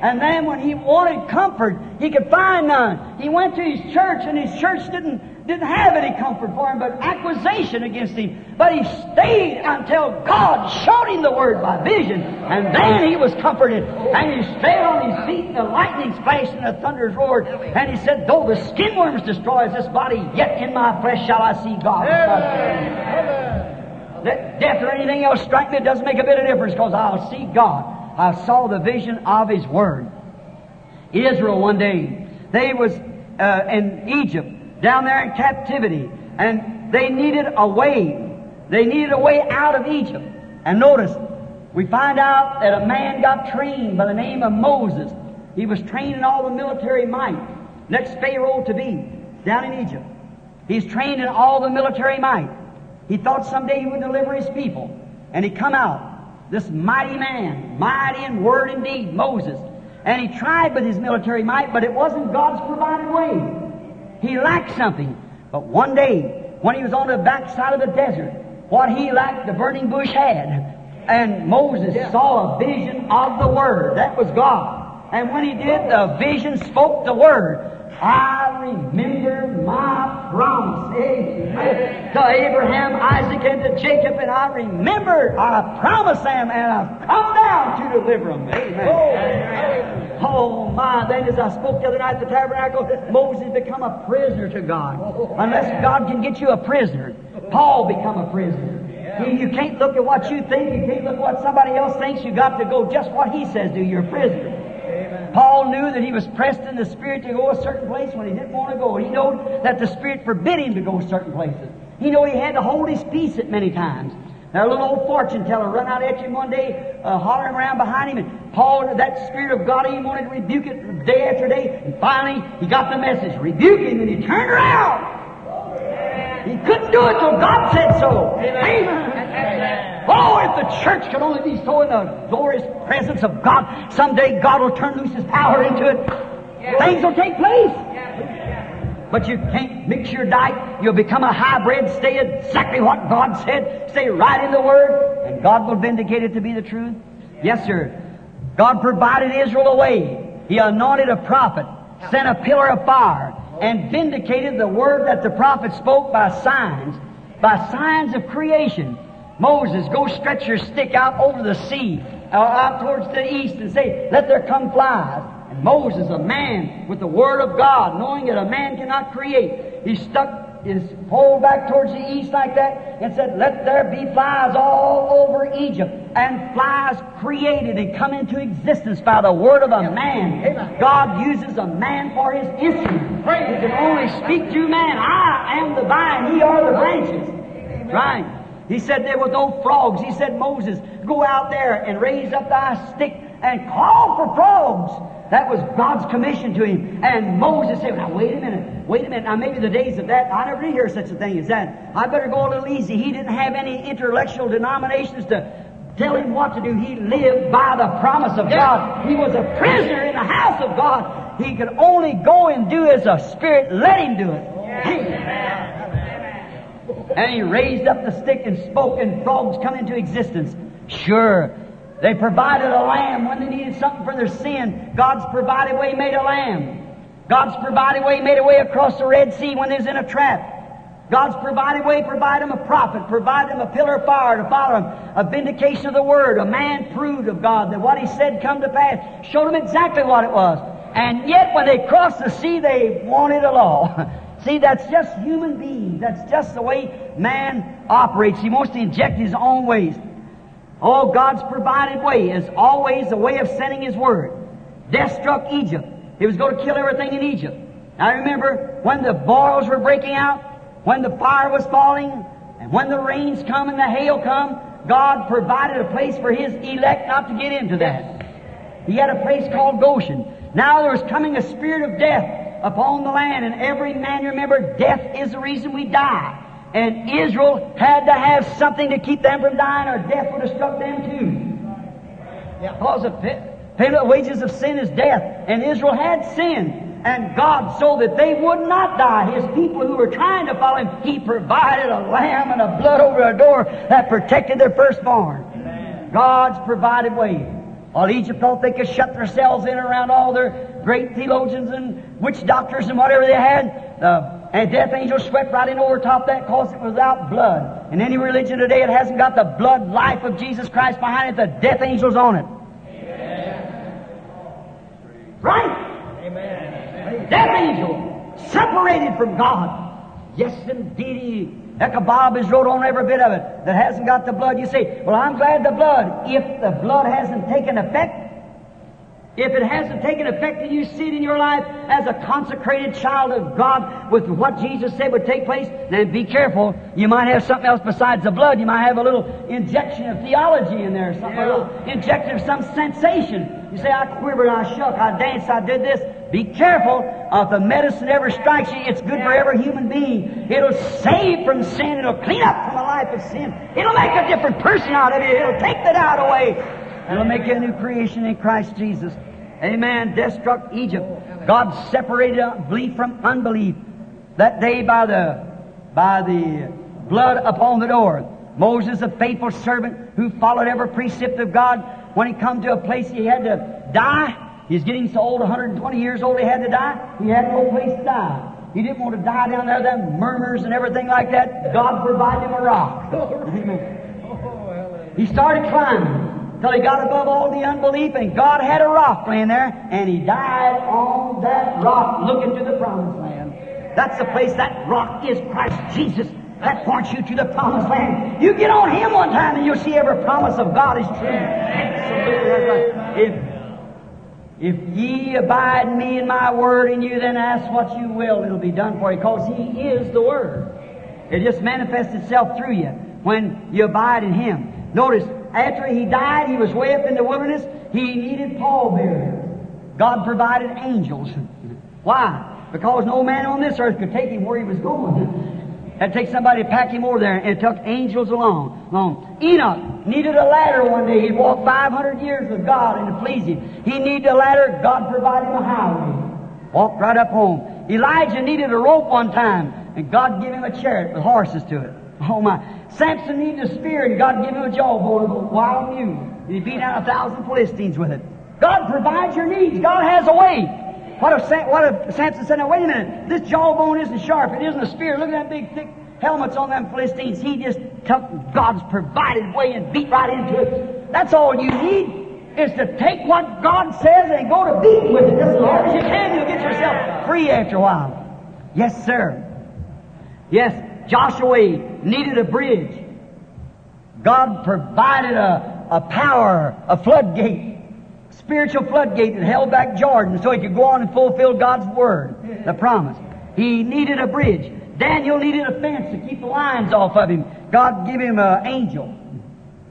And then when he wanted comfort, he could find none. He went to his church, and his church didn't didn't have any comfort for him, but accusation against him. But he stayed until God showed him the word by vision, and then he was comforted. And he stayed on his feet, and the lightnings flashed and the thunders roared. And he said, Though the skin worms destroys this body, yet in my flesh shall I see God. Let death or anything else strike me, it doesn't make a bit of difference, because I'll see God. I saw the vision of his word. Israel one day, they was uh, in Egypt, down there in captivity, and they needed a way. They needed a way out of Egypt. And notice, we find out that a man got trained by the name of Moses. He was trained in all the military might. Next Pharaoh to be down in Egypt. He's trained in all the military might. He thought someday he would deliver his people. And he come out, this mighty man, mighty in word and deed, Moses. And he tried with his military might, but it wasn't God's provided way. He lacked something. But one day, when he was on the backside of the desert, what he lacked, the burning bush had. And Moses saw a vision of the Word. That was God. And when he did, the vision spoke the Word. I remember my promise amen, to Abraham, Isaac, and to Jacob, and I remember I promised them, and I've come down to deliver them. Amen. Oh my! Then, as I spoke the other night at the tabernacle, Moses become a prisoner to God. Unless God can get you a prisoner, Paul become a prisoner. You, you can't look at what you think. You can't look at what somebody else thinks. You got to go just what he says. Do you're a prisoner. Paul knew that he was pressed in the Spirit to go a certain place when he didn't want to go. He knew that the Spirit forbid him to go certain places. He knew he had to hold his peace at many times. Now, a little old fortune teller run out at him one day, uh, hollering around behind him, and Paul, that Spirit of God, he wanted to rebuke it day after day, and finally he got the message, rebuke him, and he turned around. He couldn't do it till God said so. Amen. Oh, if the church could only be so in the glorious presence of God, someday God will turn loose His power into it. Things will take place. But you can't mix your diet. You'll become a hybrid. Stay exactly what God said. Stay right in the Word, and God will vindicate it to be the truth. Yes, sir. God provided Israel a way. He anointed a prophet, sent a pillar of fire, and vindicated the word that the prophet spoke by signs, by signs of creation. Moses, go stretch your stick out over the sea, uh, out towards the east, and say, Let there come flies. And Moses, a man with the word of God, knowing that a man cannot create, he stuck his pulled back towards the east like that and said, Let there be flies all over Egypt. And flies created and come into existence by the word of a man. God uses a man for his instrument. He can only speak through man. I am the vine, ye are the branches. Right. He said there were no frogs. He said, Moses, go out there and raise up thy stick and call for frogs. That was God's commission to him. And Moses said, now wait a minute, wait a minute. Now maybe the days of that, I never did hear such a thing as that. I better go a little easy. He didn't have any intellectual denominations to tell him what to do. He lived by the promise of God. He was a prisoner in the house of God. He could only go and do as the Spirit let him do it. And he raised up the stick and spoke, and frogs come into existence. Sure, they provided a lamb when they needed something for their sin. God's provided way made a lamb. God's provided way made a way across the Red Sea when they was in a trap. God's provided way, provided them a prophet, provided them a pillar of fire to follow them, a vindication of the word. A man proved of God that what he said come to pass. Showed them exactly what it was. And yet when they crossed the sea, they wanted a law. <laughs> See, that's just human beings. That's just the way man operates. He wants to inject his own ways. Oh, God's provided way is always a way of sending His Word. Death struck Egypt. He was going to kill everything in Egypt. Now remember, when the boils were breaking out, when the fire was falling, and when the rains come and the hail come, God provided a place for His elect not to get into that. He had a place called Goshen. Now there was coming a spirit of death upon the land, and every man remember, death is the reason we die. And Israel had to have something to keep them from dying, or death would have struck them too. Because the payment of wages of sin is death, and Israel had sinned. And God, so that they would not die, His people who were trying to follow Him, He provided a lamb and a blood over a door that protected their firstborn. God's provided way. While Egypt thought they could shut themselves in around all their great theologians and witch doctors and whatever they had, the and death angels swept right in over top that because it was without blood. In any religion today, it hasn't got the blood life of Jesus Christ behind it, the death angels on it. Amen. Right? Amen. Death angel, separated from God. Yes, indeed. Ichabod is wrote on every bit of it that hasn't got the blood. You say, well, I'm glad the blood. If the blood hasn't taken effect, if it hasn't taken effect and you see it in your life as a consecrated child of God with what Jesus said would take place, then be careful. You might have something else besides the blood. You might have a little injection of theology in there, something, yeah. a little injection of some sensation. You say, I quivered, I shook, I danced, I did this. Be careful. If the medicine ever strikes you, it's good for every human being. It'll save from sin. It'll clean up from a life of sin. It'll make a different person out of you. It'll take the doubt away. It'll make you a new creation in Christ Jesus. Amen. Death struck Egypt. God separated belief from unbelief. That day by the by the blood upon the door. Moses, a faithful servant who followed every precept of God, when he come to a place he had to die, he's getting so old, 120 years old, he had to die. He had no place to die. He didn't want to die down there, them murmurs and everything like that. God provided him a rock. <laughs> Amen. He started climbing till he got above all the unbelief, and God had a rock laying there, and he died on that rock looking to the promised land. That's the place that rock is Christ Jesus. That points you to the promised land. You get on Him one time and you'll see every promise of God is true. Absolutely. If, if ye abide in me and my word in you, then ask what you will, it'll be done for you, because He is the Word. It just manifests itself through you when you abide in Him. Notice, after he died, he was way up in the wilderness. He needed pallbearers. God provided angels. Why? Because no man on this earth could take him where he was going. Had to take somebody to pack him over there, and it took angels along. along. Enoch needed a ladder one day. He'd walked 500 years with God and to please him. He needed a ladder. God provided him a highway. Walked right up home. Elijah needed a rope one time, and God gave him a chariot with horses to it. Oh my. Samson needed a spear, and God gave him a jawbone of a wild mule. And he beat out a thousand Philistines with it. God provides your needs. God has a way. What if, Sam, what if Samson said, now wait a minute, this jawbone isn't sharp, it isn't a spear. Look at that big thick helmets on them Philistines. He just took God's provided way and beat right into it. That's all you need is to take what God says and go to beat with it as hard as you can. You'll get yourself free after a while. Yes, sir. Yes, Joshua needed a bridge. God provided a, a power, a floodgate, spiritual floodgate that held back Jordan so he could go on and fulfill God's word, the promise. He needed a bridge. Daniel needed a fence to keep the lions off of him. God gave him an angel.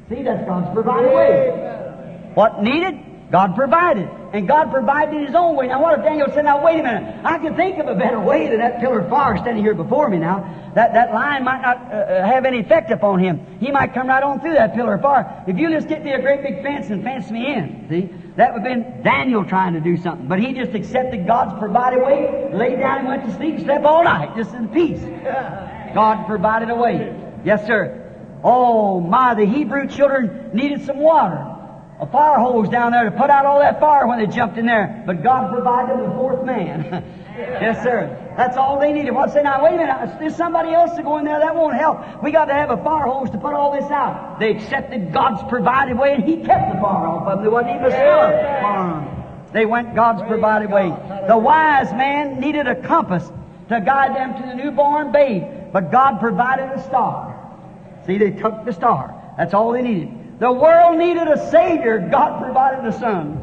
See, that's God's provided way. What needed? God provided. And God provided in His own way. Now, what if Daniel said, now, wait a minute. I can think of a better way than that pillar of fire standing here before me now. That, that line might not uh, uh, have any effect upon him. He might come right on through that pillar of fire. If you just get me a great big fence and fence me in, see, that would have been Daniel trying to do something. But he just accepted God's provided way, laid down and went to sleep, slept all night, just in peace. <laughs> God provided a way. Yes, sir. Oh my, the Hebrew children needed some water a fire hose down there to put out all that fire when they jumped in there. But God provided them the fourth man. <laughs> yes, sir. That's all they needed. Well, say, now, wait a minute. There's somebody else to go in there. That won't help. We got to have a fire hose to put all this out. They accepted God's provided way, and He kept the fire off of them. There wasn't even a smell They went God's provided way. The wise man needed a compass to guide them to the newborn babe, but God provided a star. See, they took the star. That's all they needed. The world needed a Savior. God provided the Son.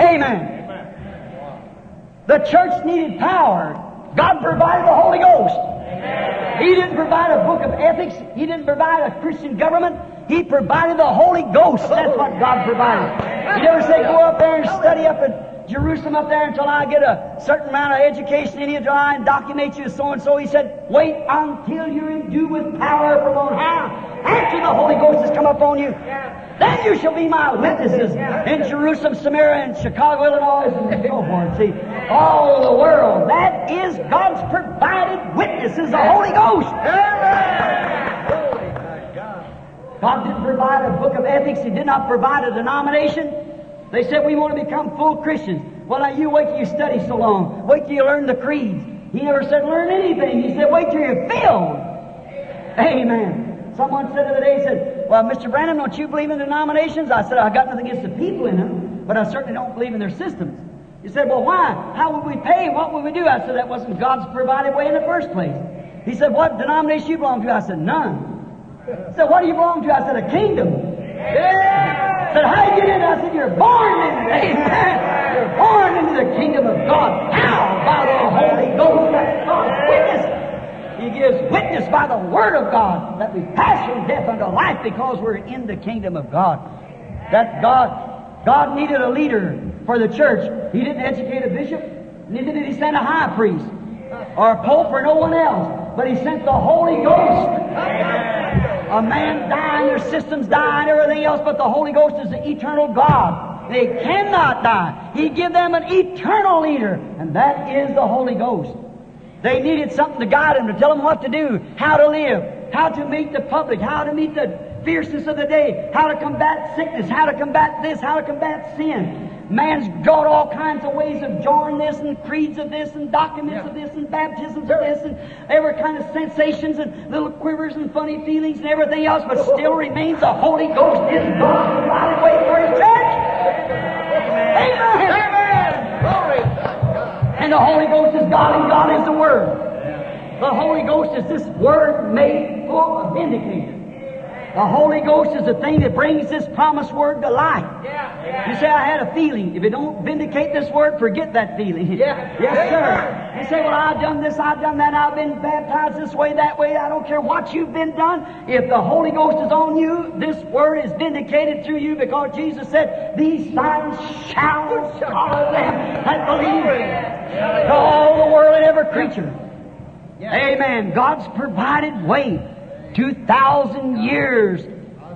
Amen. The church needed power. God provided the Holy Ghost. He didn't provide a book of ethics. He didn't provide a Christian government. He provided the Holy Ghost. That's what God provided. You never say, go up there and study up in Jerusalem up there until I get a certain amount of education in you, until I document you as so and so. He said, wait until you're endued with power from on high. After the Holy Ghost has come upon you, then you shall be my witnesses in Jerusalem, Samaria, and Chicago, Illinois, and so forth. See, all the world. That is God's provided witnesses, the Holy Ghost. God didn't provide a book of ethics. He did not provide a denomination. They said, we want to become full Christians. Well, now you wait till you study so long. Wait till you learn the creeds. He never said learn anything. He said, wait till you're filled. Amen. Someone said the other day, he said, well, Mr. Branham, don't you believe in denominations? I said, I got nothing against the people in them, but I certainly don't believe in their systems. He said, well, why? How would we pay? What would we do? I said, that wasn't God's provided way in the first place. He said, what denomination you belong to? I said, none. Said, what do you belong to? I said, a kingdom. Yeah. I said, how you get in? I said, you're born in it. Amen. You're born into the kingdom of God. How? By the Holy Ghost. That's God's witness. He gives witness by the Word of God that we pass from death unto life because we're in the kingdom of God. That God, God needed a leader for the church. He didn't educate a bishop, neither did He send a high priest or a pope or no one else, but He sent the Holy Ghost. A man dying, their systems and everything else, but the Holy Ghost is the eternal God. They cannot die. He give them an eternal leader, and that is the Holy Ghost. They needed something to guide them, to tell them what to do, how to live, how to meet the public, how to meet the fierceness of the day, how to combat sickness, how to combat this, how to combat sin. Man's got all kinds of ways of drawing this and creeds of this and documents of this and baptisms of this and every kind of sensations and little quivers and funny feelings and everything else, but still remains the Holy Ghost is God's provided way for His church. Amen. And the Holy Ghost is God and God is the Word. The Holy Ghost is this Word made full of vindicated. The Holy Ghost is the thing that brings this promised word to life. You say, I had a feeling. If it don't vindicate this word, forget that feeling. Yeah. Yes, sir. You say, well, I've done this, I've done that, I've been baptized this way, that way. I don't care what you've been done. If the Holy Ghost is on you, this word is vindicated through you because Jesus said, these signs shall follow them that believe. To all the world and every creature. Amen. God's provided way. 2,000 years.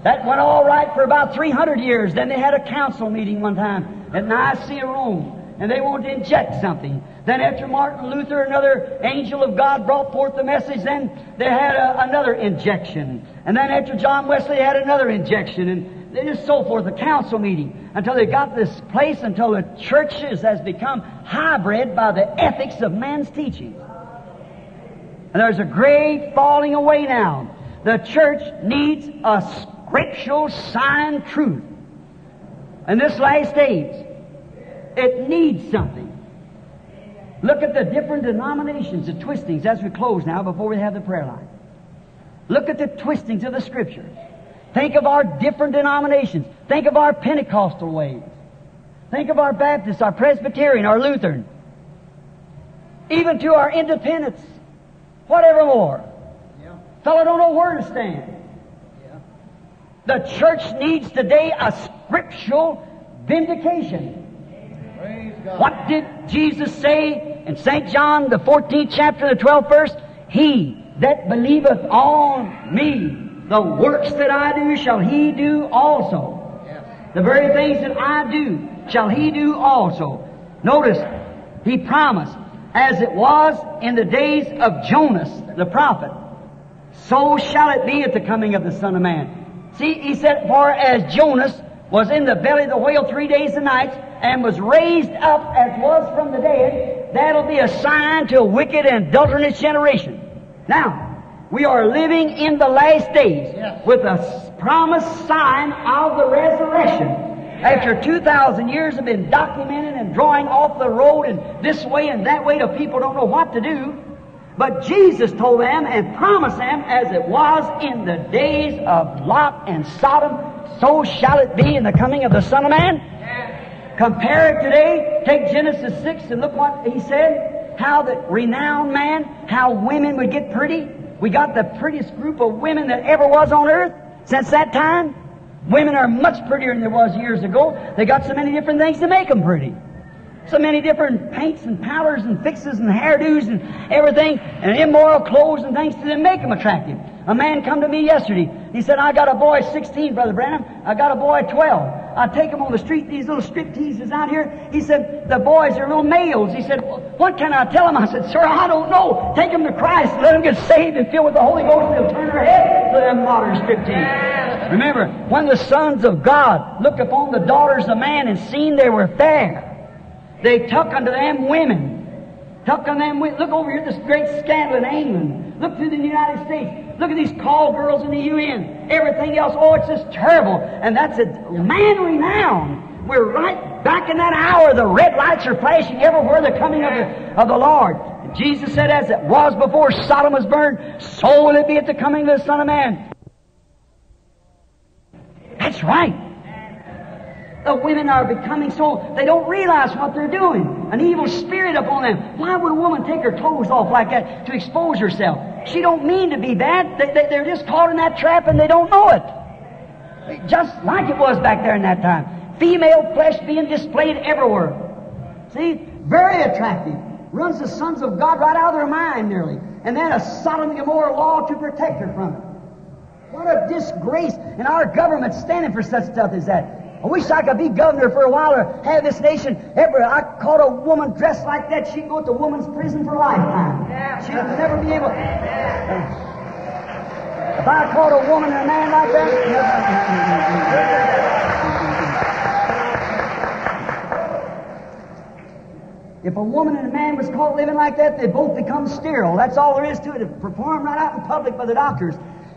That went all right for about 300 years. Then they had a council meeting one time at Nicaea, Rome, and they wanted to inject something. Then after Martin Luther, another angel of God brought forth the message, then they had a, another injection. And then after John Wesley, had another injection, and just so forth, a council meeting, until they got this place, until the churches has become hybrid by the ethics of man's teaching. And there's a great falling away now. The church needs a scriptural sign truth. In this last age, it needs something. Look at the different denominations, the twistings, as we close now before we have the prayer line. Look at the twistings of the Scripture. Think of our different denominations. Think of our Pentecostal ways. Think of our Baptists, our Presbyterian, our Lutheran. Even to our independents. Whatever more. Fellow don't know where to stand. The church needs today a scriptural vindication. What did Jesus say in St. John, the 14th chapter, the 12th verse? He that believeth on me, the works that I do shall he do also. The very things that I do shall he do also. Notice, he promised, as it was in the days of Jonas, the prophet, so shall it be at the coming of the Son of Man. See, he said, for as Jonas was in the belly of the whale three days and nights, and was raised up as was from the dead, that'll be a sign to a wicked and adulterous generation. Now, we are living in the last days with a promised sign of the resurrection. After 2,000 years of been documenting and drawing off the road and this way and that way, the people don't know what to do. But Jesus told them and promised them, as it was in the days of Lot and Sodom, so shall it be in the coming of the Son of Man. Compare it today. Take Genesis 6 and look what he said. How the renowned man, how women would get pretty. We got the prettiest group of women that ever was on earth since that time. Women are much prettier than there was years ago. They got so many different things to make them pretty. So many different paints and powders and fixes and hairdos and everything and immoral clothes and things to make them attractive. A man come to me yesterday. He said, I got a boy 16, Brother Branham. I got a boy 12. I take him on the street, these little strip teases out here. He said, the boys are little males. He said, what can I tell them? I said, sir, I don't know. Take them to Christ. Let them get saved and filled with the Holy Ghost. They'll turn their head to them modern strip. Remember, when the sons of God looked upon the daughters of man and seen they were fair, they took unto them women. Took unto them women. Look over here, this great scandal in England. Look through the United States. Look at these call girls in the UN. Everything else. Oh, it's just terrible. And that's a man renowned. We're right back in that hour. The red lights are flashing everywhere. The coming of the, of the Lord. Jesus said, as it was before Sodom was burned, so will it be at the coming of the Son of Man. That's right. The women are becoming so, they don't realize what they're doing. An evil spirit upon them. Why would a woman take her clothes off like that to expose herself? She don't mean to be bad. They, they, they're just caught in that trap and they don't know it. Just like it was back there in that time. Female flesh being displayed everywhere. See? Very attractive. Runs the sons of God right out of their mind nearly. And then a Sodom and Gomorrah law to protect her from it. What a disgrace. And our government standing for such stuff as that. I wish I could be governor for a while or have this nation ever. I caught a woman dressed like that, she'd go to woman's prison for a lifetime. She'd never be able. If I caught a woman and a man like that, if a woman and a man was caught living like that, they'd both become sterile. That's all there is to it. Performed right out in public by the doctors.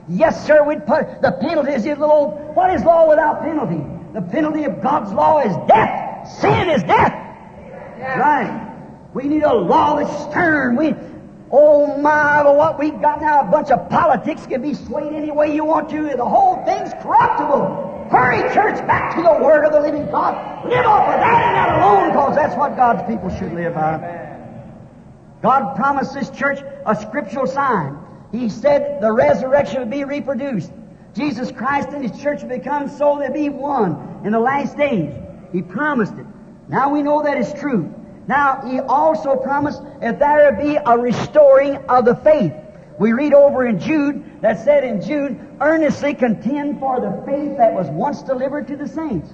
Yes, sir, we'd put the penalty is little. What is law without penalty? The penalty of God's law is death. Sin is death. Yeah. Right. We need a law that's stern. We, oh my, oh, what we got now, a bunch of politics can be swayed any way you want to. The whole thing's corruptible. Hurry, church, back to the Word of the living God. Live off of that and that alone, because that's what God's people should live by. God promised this church a scriptural sign. He said the resurrection would be reproduced. Jesus Christ and His church have become so they be one in the last days. He promised it. Now we know that is true. Now He also promised that there would be a restoring of the faith. We read over in Jude that said in Jude, earnestly contend for the faith that was once delivered to the saints.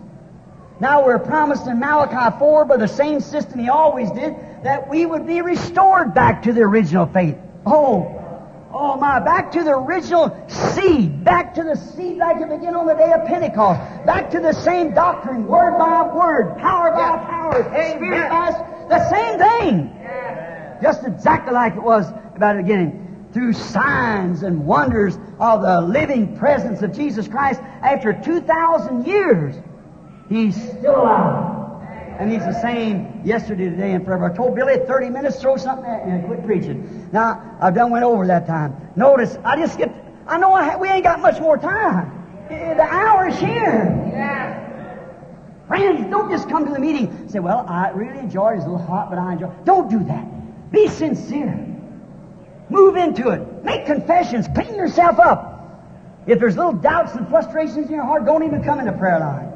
Now we're promised in Malachi 4 by the same system he always did that we would be restored back to the original faith. Oh, Oh my, back to the original seed, back to the seed like it began on the day of Pentecost, back to the same doctrine, word by word, power by yeah. power, spirit by the same thing. Yeah. Just exactly like it was about the beginning. Through signs and wonders of the living presence of Jesus Christ after 2,000 years, He's still alive. And he's the same yesterday, today, and forever. I told Billy 30 minutes, throw something at me and quit preaching. Now, I've done went over that time. Notice, I just get, I know I we ain't got much more time. The hour is here. Yeah. Friends, don't just come to the meeting and say, well, I really enjoyed it. It's a little hot, but I enjoy it. Don't do that. Be sincere. Move into it. Make confessions. Clean yourself up. If there's little doubts and frustrations in your heart, don't even come in the prayer line.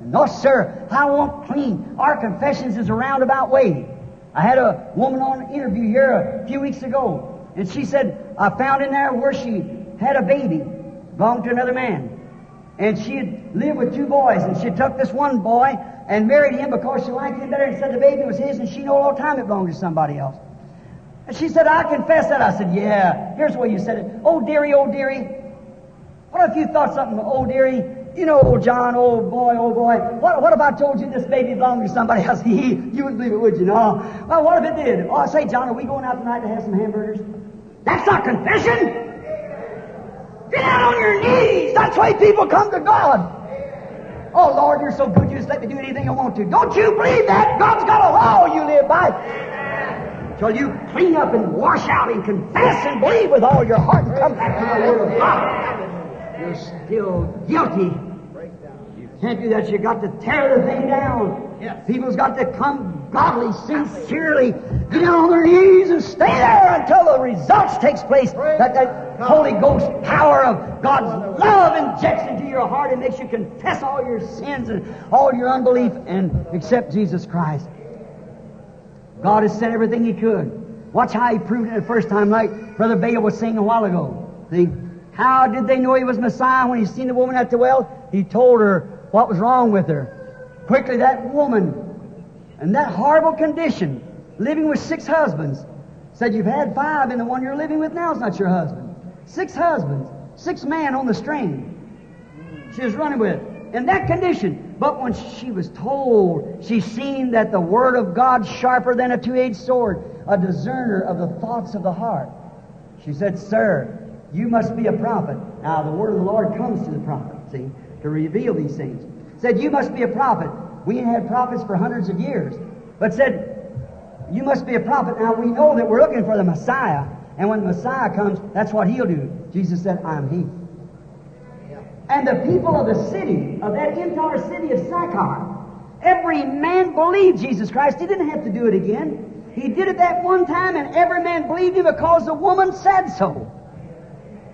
No, sir, I want clean. Our confessions is a roundabout way. I had a woman on an interview here a few weeks ago, and she said, I found in there where she had a baby, belonged to another man. And she had lived with two boys, and she took this one boy and married him because she liked him better and said the baby was his, and she knew all the time it belonged to somebody else. And she said, I confess that. I said, Yeah. Here's the way you said it. Oh, dearie, oh, dearie. What if you thought something, oh, dearie, you know, old John, old boy, old boy, what, what if I told you this baby belonged to somebody else? <laughs> You wouldn't believe it, would you? No. Well, what if it did? Oh, say, John, are we going out tonight to have some hamburgers? That's not confession. Get down on your knees. That's why people come to God. Oh, Lord, you're so good, you just let me do anything I want to. Don't you believe that? God's got a law you live by. Shall you clean up and wash out and confess and believe with all your heart and come back to the Word of God? You're still guilty. You can't do that. You've got to tear the thing down. People's got to come godly, sincerely, get down on their knees and stay there until the results takes place. That, that Holy Ghost power of God's love injects into your heart and makes you confess all your sins and all your unbelief and accept Jesus Christ. God has said everything He could. Watch how He proved it the first time, like Brother Bale was saying a while ago. See, how did they know He was Messiah when He seen the woman at the well? He told her what was wrong with her. Quickly, that woman, in that horrible condition, living with six husbands, said, You've had five, and the one you're living with now is not your husband. Six husbands, six men on the string. She was running with. In that condition. But when she was told, she seen that the Word of God sharper than a two-edged sword, a discerner of the thoughts of the heart. She said, Sir, you must be a prophet. Now, the Word of the Lord comes to the prophet, see, to reveal these things. Said, You must be a prophet. We had prophets for hundreds of years. But said, You must be a prophet. Now, we know that we're looking for the Messiah. And when the Messiah comes, that's what he'll do. Jesus said, I'm he. And the people of the city, of that entire city of Sychar, every man believed Jesus Christ. He didn't have to do it again. He did it that one time, and every man believed him because the woman said so.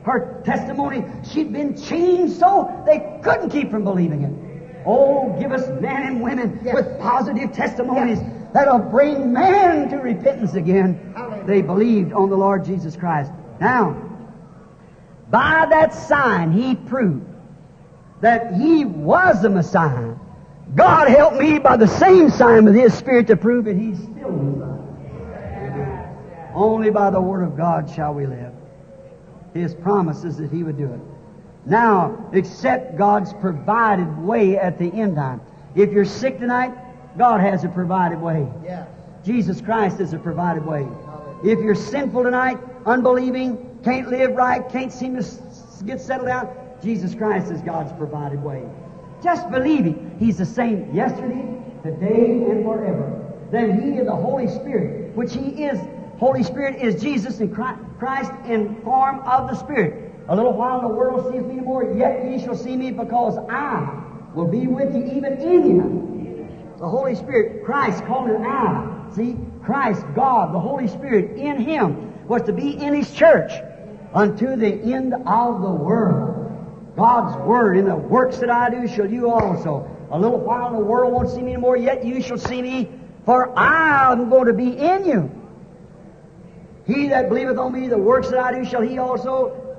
Her testimony, she'd been changed so they couldn't keep from believing it. Oh, give us men and women Yes. with positive testimonies that'll bring man to repentance again. Hallelujah. They believed on the Lord Jesus Christ. Now, by that sign, he proved that he was the Messiah. God helped me by the same sign with his Spirit to prove that he's still the Messiah. Only by the Word of God shall we live. His promises that he would do it. Now, accept God's provided way at the end time. If you're sick tonight, God has a provided way. Yes. Jesus Christ is a provided way. If you're sinful tonight, unbelieving, can't live right, can't seem to get settled down, Jesus Christ is God's provided way. Just believe Him. He's the same yesterday, today, and forever. Then He and the Holy Spirit, which He is, Holy Spirit is Jesus and Christ in form of the Spirit. A little while the world sees me no more, yet ye shall see me because I will be with you even in you. The Holy Spirit, Christ called it I. See, Christ, God, the Holy Spirit in Him was to be in His church unto the end of the world. God's Word, in the works that I do shall you also. A little while the world won't see me anymore, yet you shall see me, for I am going to be in you. He that believeth on me, the works that I do shall he also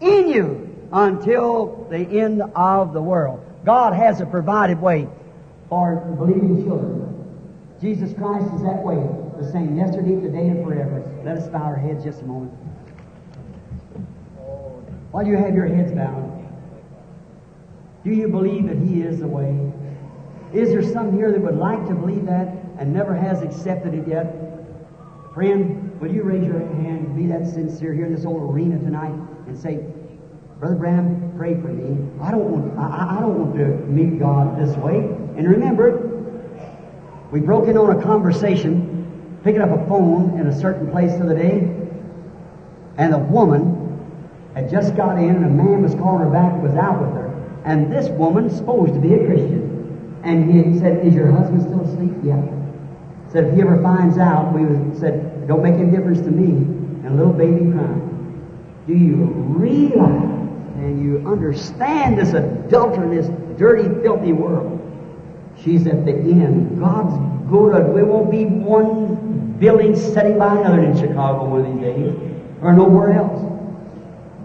in you until the end of the world. God has a provided way for believing children. Jesus Christ is that way, the same yesterday, today, and forever. Let us bow our heads just a moment. While you have your heads bowed, do you believe that He is the way? Is there some here that would like to believe that and never has accepted it yet? Friend, will you raise your hand be that sincere here in this old arena tonight and say, Brother Branham, pray for me. I don't want I, I- don't want to meet God this way. And remember, we broke in on a conversation, picking up a phone in a certain place the other day, and a woman had just got in, and a man was calling her back, was out with her. And this woman, supposed to be a Christian, and he said, Is your husband still asleep? Yeah. Said, If he ever finds out, we said, Don't make any difference to me. And a little baby crying. Do you realize and you understand this adultery, this dirty, filthy world? She's at the end. God's good. There won't be one building setting by another in Chicago one of these days, or nowhere else.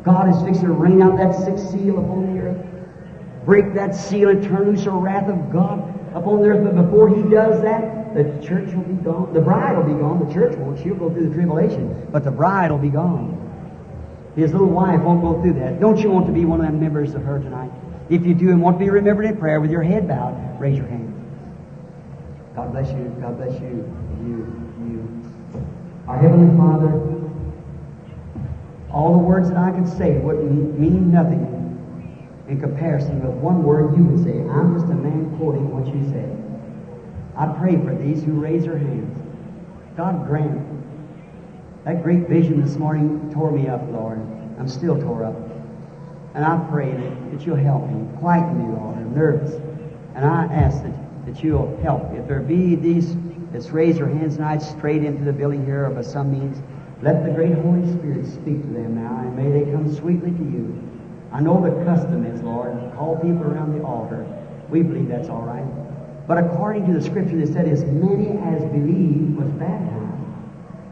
God is fixing to rain out that sixth seal upon the earth, break that seal and turn loose the wrath of God upon the earth. But before He does that, the church will be gone. The bride will be gone. The church won't. She'll go through the tribulation, but the bride will be gone. His little wife won't go through that. Don't you want to be one of them members of her tonight? If you do and want to be remembered in prayer with your head bowed, raise your hand. God bless you. God bless you. You, you. Our Heavenly Father, all the words that I could say wouldn't mean nothing in comparison with one word you would say. I'm just a man quoting what you said. I pray for these who raise their hands. God grant. That great vision this morning tore me up, Lord. I'm still tore up. And I pray that, that you'll help me, quieten me, Lord. I'm nervous. And I ask that, that you'll help. If there be these that's raised their hands tonight straight into the building here or by some means, let the great Holy Spirit speak to them now, and may they come sweetly to you. I know the custom is, Lord, call people around the altar. We believe that's all right. But according to the scripture, they said, as many as believe was baptized.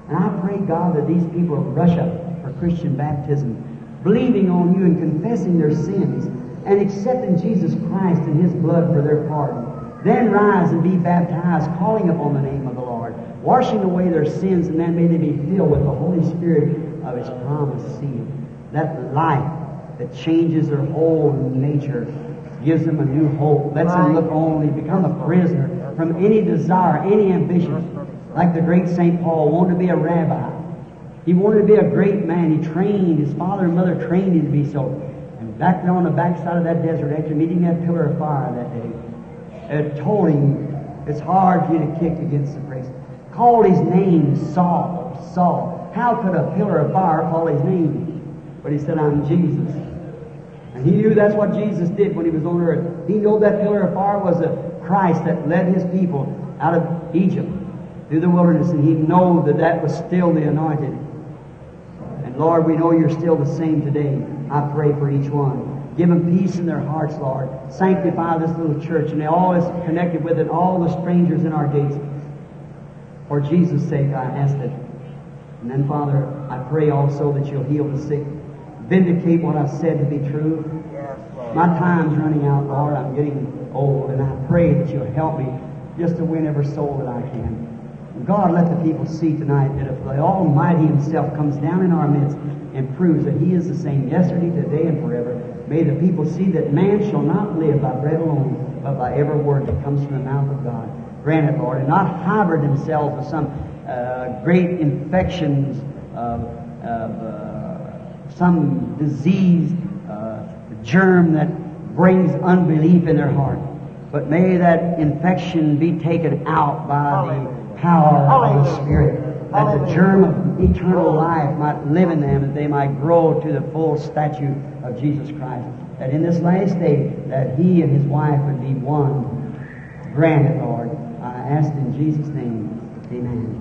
And I pray, God, that these people rush up for Christian baptism, believing on you and confessing their sins and accepting Jesus Christ and His blood for their pardon. Then rise and be baptized, calling upon the name of the Lord, washing away their sins, and then may they be filled with the Holy Spirit of His promised seed. That life that changes their whole nature gives them a new hope, lets them look only, become a prisoner from any desire, any ambition. Like the great St. Paul wanted to be a rabbi. He wanted to be a great man. He trained, his father and mother trained him to be so. And back there on the backside of that desert, after meeting that pillar of fire that day, it told him it's hard for you to kick against the pricks. Called his name Saul, Saul. How could a pillar of fire call his name? But he said, I'm Jesus. He knew that's what Jesus did when he was on earth. He knew that pillar of fire was a Christ that led his people out of Egypt through the wilderness, and he knew that that was still the anointed. And Lord, we know you're still the same today. I pray for each one. Give them peace in their hearts, Lord. Sanctify this little church and all that's connected with it, all the strangers in our gates. For Jesus' sake, I ask it. And then, Father, I pray also that you'll heal the sick. Vindicate what I've said to be true. My time's running out, Lord. I'm getting old, and I pray that you'll help me just to win every soul that I can. God, let the people see tonight that if the Almighty Himself comes down in our midst and proves that He is the same yesterday, today, and forever, may the people see that man shall not live by bread alone, but by every word that comes from the mouth of God. Grant it, Lord, and not harbor themselves with some uh, great infections of, of uh, some disease, uh, germ that brings unbelief in their heart. But may that infection be taken out by the power of the Spirit. That the germ of eternal life might live in them, that they might grow to the full stature of Jesus Christ. That in this last day, that he and his wife would be one. Grant it, Lord. I ask in Jesus' name. Amen.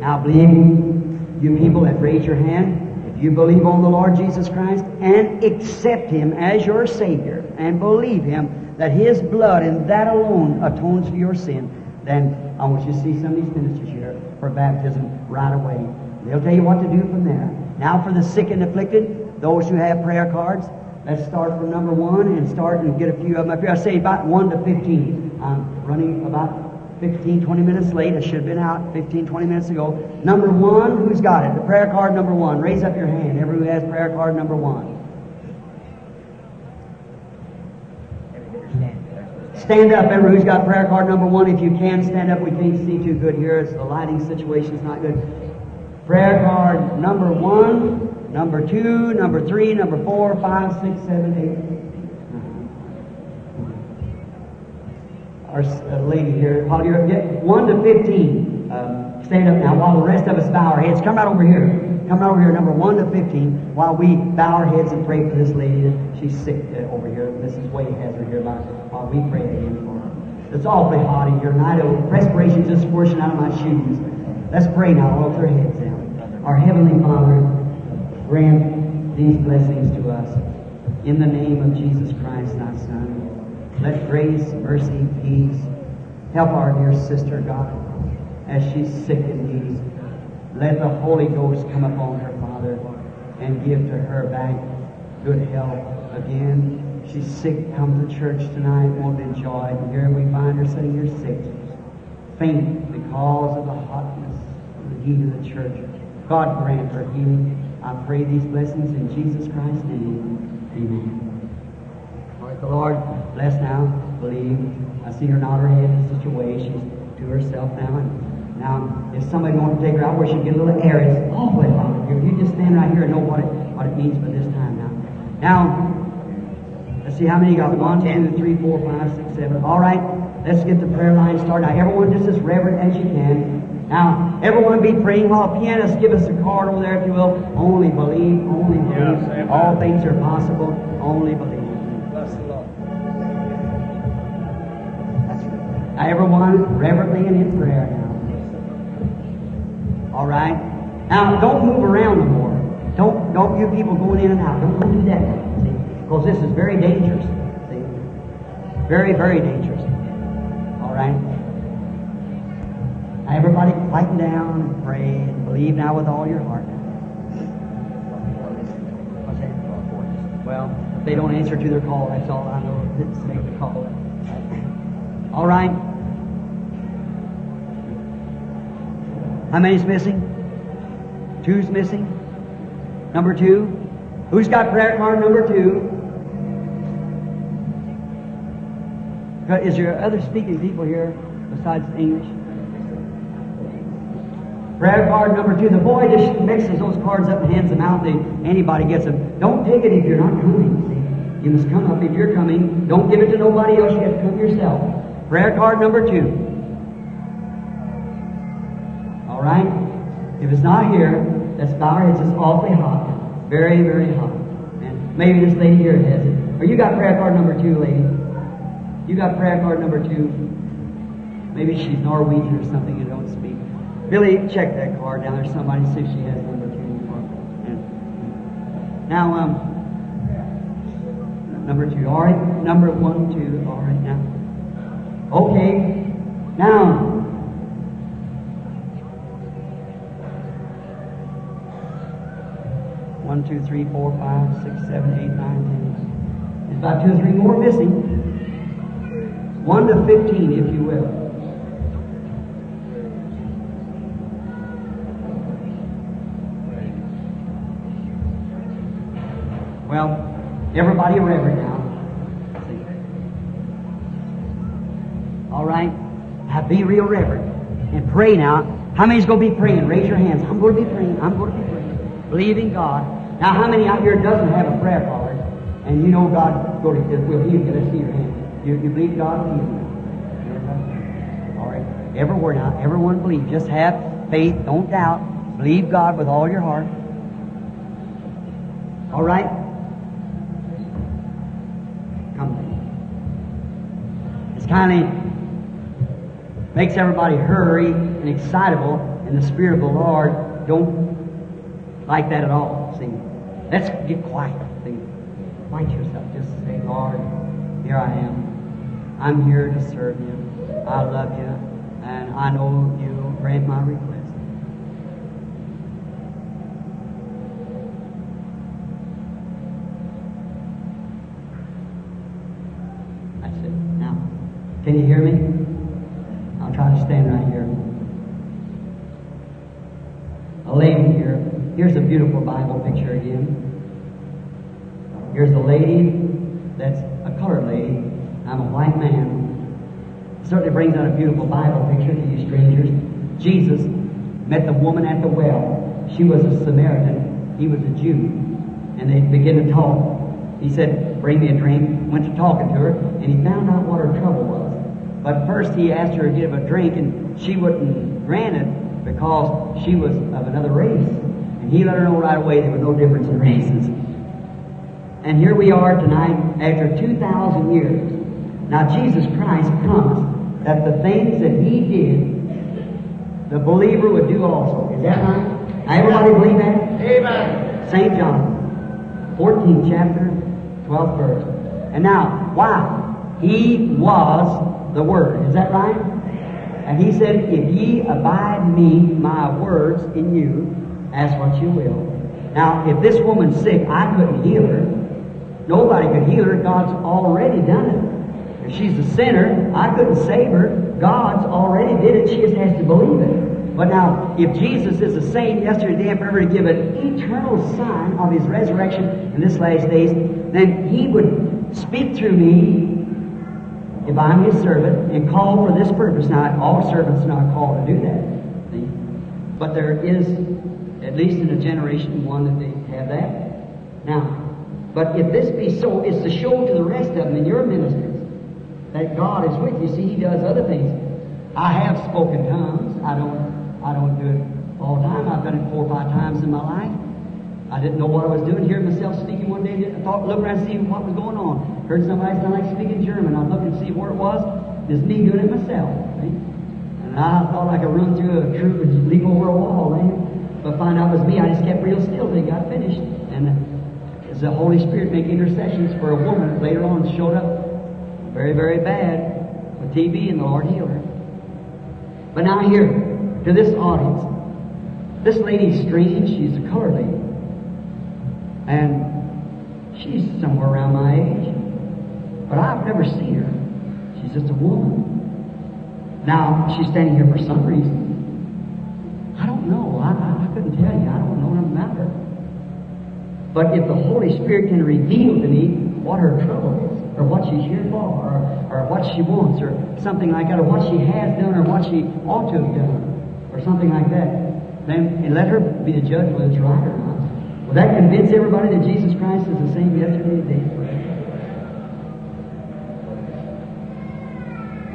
Now, believe you people that raise your hand, you believe on the Lord Jesus Christ and accept him as your Savior and believe him that his blood and that alone atones for your sin, then I want you to see some of these ministers here for baptism right away. They'll tell you what to do from there. Now for the sick and afflicted, those who have prayer cards, let's start from number one and start and get a few of them up here. I say about 1 to 15. I'm running about 15, 20 minutes late. I should have been out 15, 20 minutes ago. Number one, who's got it? The prayer card number one. Raise up your hand. Everyone has prayer card number one. Stand up, everyone who's got prayer card number one. If you can stand up, we can't see too good here. It's the lighting situation is not good. Prayer card number one, number two, number three, number four, five, six, seven, eight. Our uh, lady here, Holly, you're- get one to fifteen. Um, stand up now while the rest of us bow our heads. Come right over here. Come right over here, number one to fifteen, while we bow our heads and pray for this lady. She's sick uh, over here. Mrs. Wade has her here while we pray again for her. It's awfully hot in here, and I know perspiration's just squishing out of my shoes. Let's pray now. All our heads down. Our Heavenly Father, grant these blessings to us. In the name of Jesus Christ, thy Son. Let grace, mercy, peace help our dear sister, God, as she's sick indeed. Let the Holy Ghost come upon her, Father, and give to her back good health again. She's sick, come to church tonight, won't enjoy it. And here we find her sitting here sick, faint because of the hotness of the heat of the church. God grant her healing. I pray these blessings in Jesus Christ's name. Amen. The Lord bless now, believe. I see her nod her head in such a way she's to herself now. And now, if somebody wants to take her out where she get a little air, it's awfully hot. If you just stand right here and know what it what it means for this time now. Now, Let's see how many you got. One, two, three, four, five, six, seven. All right. Let's get the prayer line started. Now, everyone just as reverent as you can. Now, everyone be praying while pianists give us a card over there, if you will. Only believe, only believe. Yes. All things are possible. Only believe. Everyone reverently and in prayer now. All right. Now, don't move around no more. Don't don't you people going in and out. Don't go do that. Because this is very dangerous. See, very very dangerous. All right. Now, everybody quieten down and pray and believe now with all your heart. Well, if they don't answer to their call, that's all I know. Make the call. All right. How many's missing? Two's missing. Number two. Who's got prayer card number two? Uh, Is there other speaking people here besides English? Prayer card number two. The boy just mixes those cards up and hands them out. They, anybody gets them. Don't take it if you're not coming. You must come up if you're coming. Don't give it to nobody else. You have to come yourself. Prayer card number two. Right? If it's not here, let's bow our heads. It's awfully hot. Very, very hot. And maybe this lady here has it. Or you got prayer card number two, lady. You got prayer card number two. Maybe she's Norwegian or something and don't speak. Billy, check that card down there. Somebody see if she has number two. Now, um, number two. All right. Number one, two. All right. Now, okay. Now, One, two, three, four, five, six, seven, eight, nine, ten. There's about two or three more missing. One to fifteen, if you will. Well, everybody reverent now. See. All right? Now be real reverent. And pray now. How many's going to be praying? Raise your hands. I'm going to be praying. I'm going to be praying. Believing God. Now, how many out here doesn't have a prayer card? And you know God will will heal you. Let's see your hand. You, you believe God will heal you. All right. Everywhere now. Everyone believe. Just have faith. Don't doubt. Believe God with all your heart. All right? Come. It's kind of makes everybody hurry and excitable, and the Spirit of the Lord don't like that at all. Let's get quiet. See, quiet yourself. Just say, Lord, here I am. I'm here to serve you. I love you, and I know you grant my request. That's it. Now, can you hear me? I'll try to stand right here. A lady here. Here's a beautiful Bible picture again. Here's a lady that's a colored lady. I'm a white man. It certainly brings out a beautiful Bible picture to you strangers. Jesus met the woman at the well. She was a Samaritan. He was a Jew. And they began to talk. He said, Bring me a drink. Went to talking to her, and he found out what her trouble was. But first he asked her to give him a drink, and she wouldn't grant it because she was of another race. He let her know right away there was no difference in races. And here we are tonight after 2,000 years. Now Jesus Christ promised that the things that he did, the believer would do also. Is that right? Now, everybody believe that? Amen. St. John, 14th chapter, 12th verse. And now, why? He was the Word. Is that right? And he said, If ye abide me, my words in you, ask what you will. Now, if this woman's sick, I couldn't heal her. Nobody could heal her. God's already done it. If she's a sinner, I couldn't save her. God's already did it. She just has to believe it. But now, if Jesus is the same yesterday, today, and forever to give an eternal sign of his resurrection in this last days, then he would speak through me if I'm his servant and call for this purpose. Now, all servants are not called to do that. See? But there is, at least in a generation, one that they have that. Now, But if this be so, it's to show to the rest of them in your ministries that God is with you. See, He does other things. I have spoken tongues. I don't, I don't do it all the time. I've done it four or five times in my life. I didn't know what I was doing. Hearing myself speaking one day, I thought, look around, see what was going on. Heard somebody sound like speaking German. I looked and see where it was. It's me doing it myself. And I thought I could run through a troop <laughs> and leap over a wall. Eh? But find out it was me. I just kept real still till it got finished. And uh, the Holy Spirit making intercessions for a woman later on showed up very, very bad with TB, and the Lord healed her. But now here, to this audience, this lady's strange. She's a colored lady. And she's somewhere around my age. But I've never seen her. She's just a woman. Now, she's standing here for some reason. I don't know. I, I, I couldn't tell you. I don't know nothing about her. But if the Holy Spirit can reveal to me what her trouble is, or what she's here for, or, or what she wants, or something like that, or what she has done, or what she ought to have done, or something like that, then and let her be the judge whether it's right or not. Will that convince everybody that Jesus Christ is the same yesterday, today, and forever?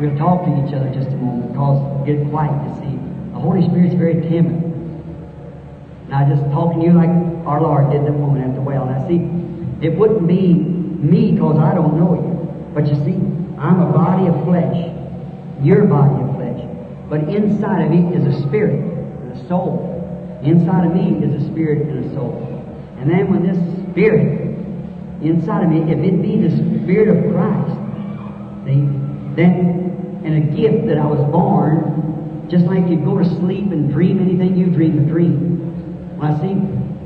We'll talk to each other just a moment because get quiet to see. The Holy Spirit's very timid. Now, just talking to you like our Lord did the woman at the well. Now, see, it wouldn't be me because I don't know you. But you see, I'm a body of flesh. Your body of flesh. But inside of me is a spirit and a soul. Inside of me is a spirit and a soul. And then when this spirit inside of me, if it be the spirit of Christ, see, then and a gift that I was born, just like you go to sleep and dream anything, you dream a dream. Well, see,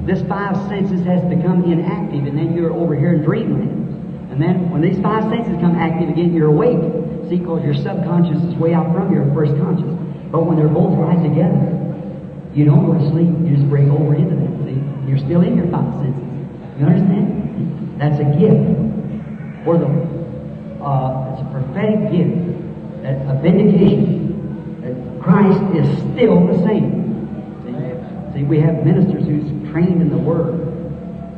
this five senses has become inactive, and then you're over here in dreamland. And then when these five senses come active again, you're awake. See, because your subconscious is way out from your first conscious. But when they're both right together, you don't go to sleep. You just break over into them. See, you're still in your five senses. You understand? That's a gift for the. Uh, it's a prophetic gift, a vindication that Christ is still the same. We have ministers who's trained in the Word.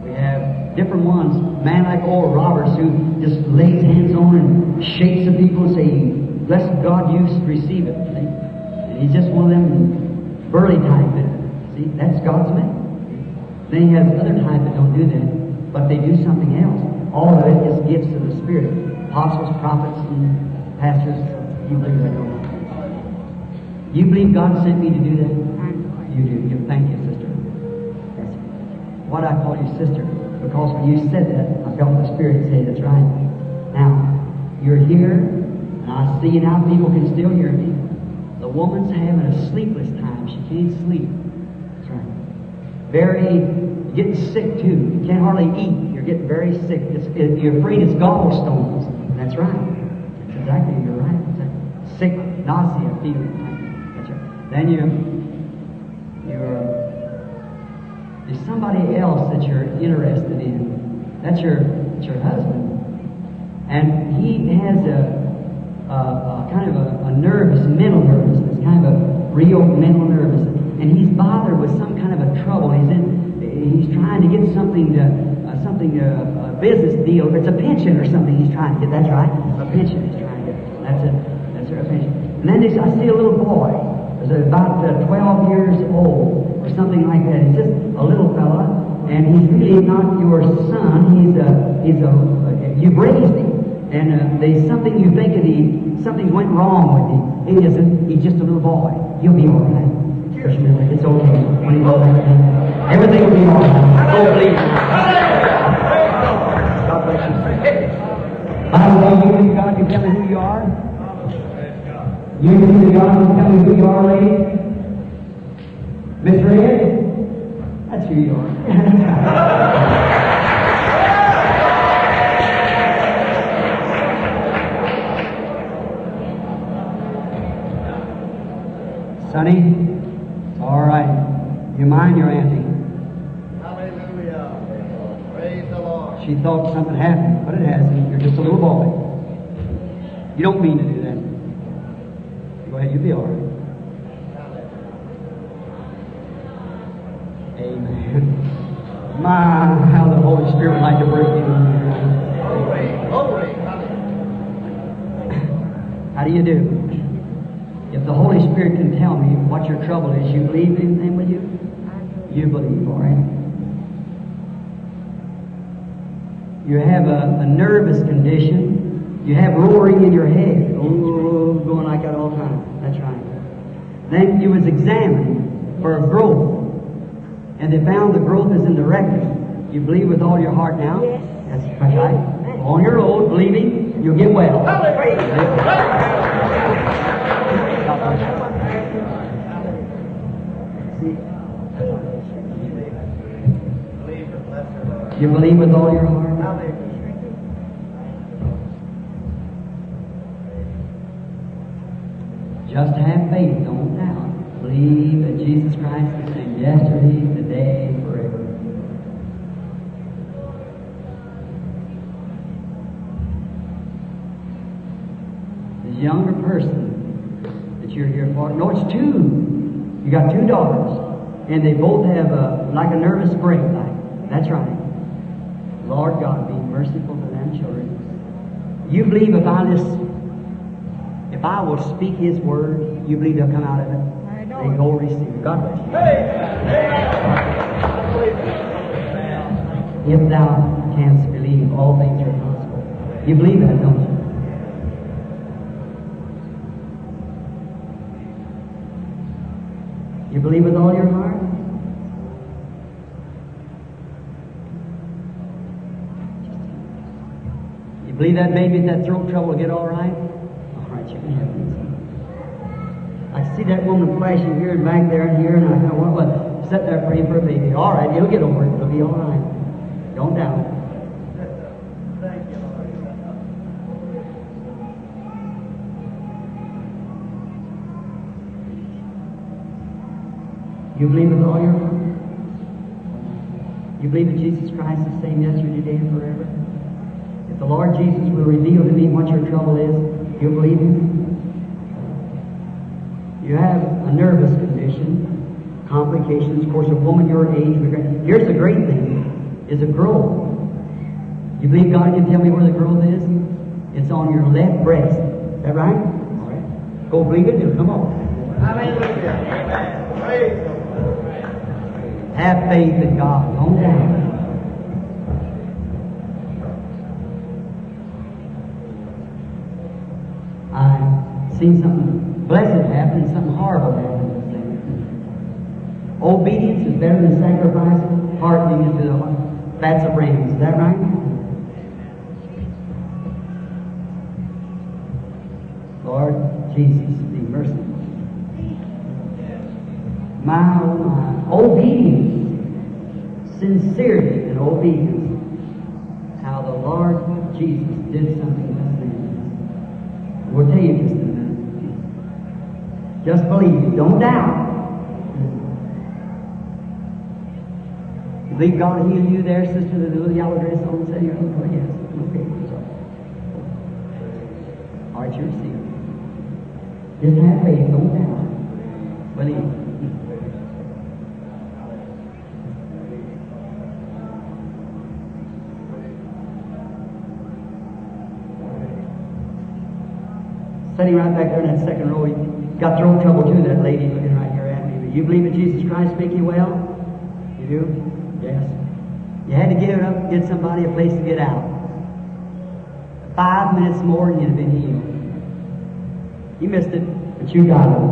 We have different ones, man like Oral Roberts, who just lays hands on and shakes the people and say, "Bless God, you receive it." See? And he's just one of them burly type. That, see, that's God's man. Then he has other type that don't do that, but they do something else. All of it is gifts of the Spirit. Apostles, prophets, and pastors. You believe that, don't? You believe God sent me to do that? You do. You thank you, sister. That's what I call you sister, because when you said that, I felt the Spirit say that's right. Now, you're here, and I see now people can still hear me. The woman's having a sleepless time. She can't sleep. That's right. Very getting sick too. You can't hardly eat. You're getting very sick. It, you're afraid it's gallstones. That's right. That's exactly. You're right. Sick, nausea, feeling. That's right. Then you you're there's somebody else that you're interested in. That's your that's your husband, and he has a, a, a kind of a, a nervous, mental nervousness, kind of a real mental nervousness, and he's bothered with some kind of a trouble. He's in he's trying to get something to uh, something uh, a business deal. It's a pension or something he's trying to get. That's right, a pension he's trying to get. That's it. That's a pension. And then I see a little boy is about uh, 12 years old or something like that. He's just a little fella, and he's really not your son. He's a, he's a, you've raised him. And uh, there's something you think of him, something went wrong with him. He isn't. He's just a little boy. He'll be all right. It's okay. When he goes back, everything will be all right. Go believe. God bless you. I don't know you believe God can tell me who you are. You that God can tell me who you are, lady? Miss Red? That's who you are. Sonny, it's all right. You mind your auntie? Hallelujah. Praise the Lord. She thought something happened, but it hasn't. You're just a little boy. You don't mean to do that. Go ahead, you'll be all right. Amen. My, how the Holy Spirit would like to break in. How do you do? If the Holy Spirit can tell me what your trouble is, you believe in Him, will you? You believe, all right? You have a, a nervous condition. You have roaring in your head. Oh, going like that all the time. That's right. Then you was examined for a growth. And they found the growth is in the rectum. You believe with all your heart now? Yes. That's right. On your road, believing, you'll get well. Believe and bless her, Lord. You believe with all your heart? Hallelujah. Just have faith, don't doubt. Believe that Jesus Christ is the same yesterday, today, forever. This younger person that you're here for, no, it's two. You got two daughters, and they both have a, like a nervous break. Like that's right. Lord God, be merciful to them children. You believe if I just if I will speak His word, you believe they'll come out of it? Go receive. God bless you. If thou canst believe, all things are possible. You believe that, don't you? You believe with all your heart? You believe that baby that throat trouble will get all right? All right, you can have it. I see that woman flashing here and back there and here, and I know what, what, sitting there praying for a baby. All right, he'll get over it. It'll be all right. Don't doubt it. Thank you, Lord. You believe with all your heart? You believe that Jesus Christ is the same yesterday, today, and forever? If the Lord Jesus will reveal to me what your trouble is, you believe Him? You have a nervous condition, complications. Of course, a woman your age. Here's the great thing: is a growth. You believe God can tell me where the growth is? It's on your left breast. Is that right? All right. Go believe it. Do. Come on. Hallelujah. Have faith in God. Don't doubt. I seen something blessed happen and something horrible happen. this thing. Obedience is better than sacrifice. Hearkening to the fats of rams. Is that right? Lord Jesus, be merciful. My, oh my, obedience, sincerity and obedience. How the Lord Jesus did something like that. We'll tell you just a minute. Just believe, don't doubt. Believe God will heal you there, sister, the little yellow dress on, say, oh, yes, okay, sorry. All right, you receive it. Just have faith, don't doubt. Believe. Sitting right back there in that second row, got throat trouble too, that lady looking right here at me. But you believe in Jesus Christ make you well? You do? Yes. You had to get it up, get somebody a place to get out. Five minutes more and you'd have been healed. You missed it, but you got it.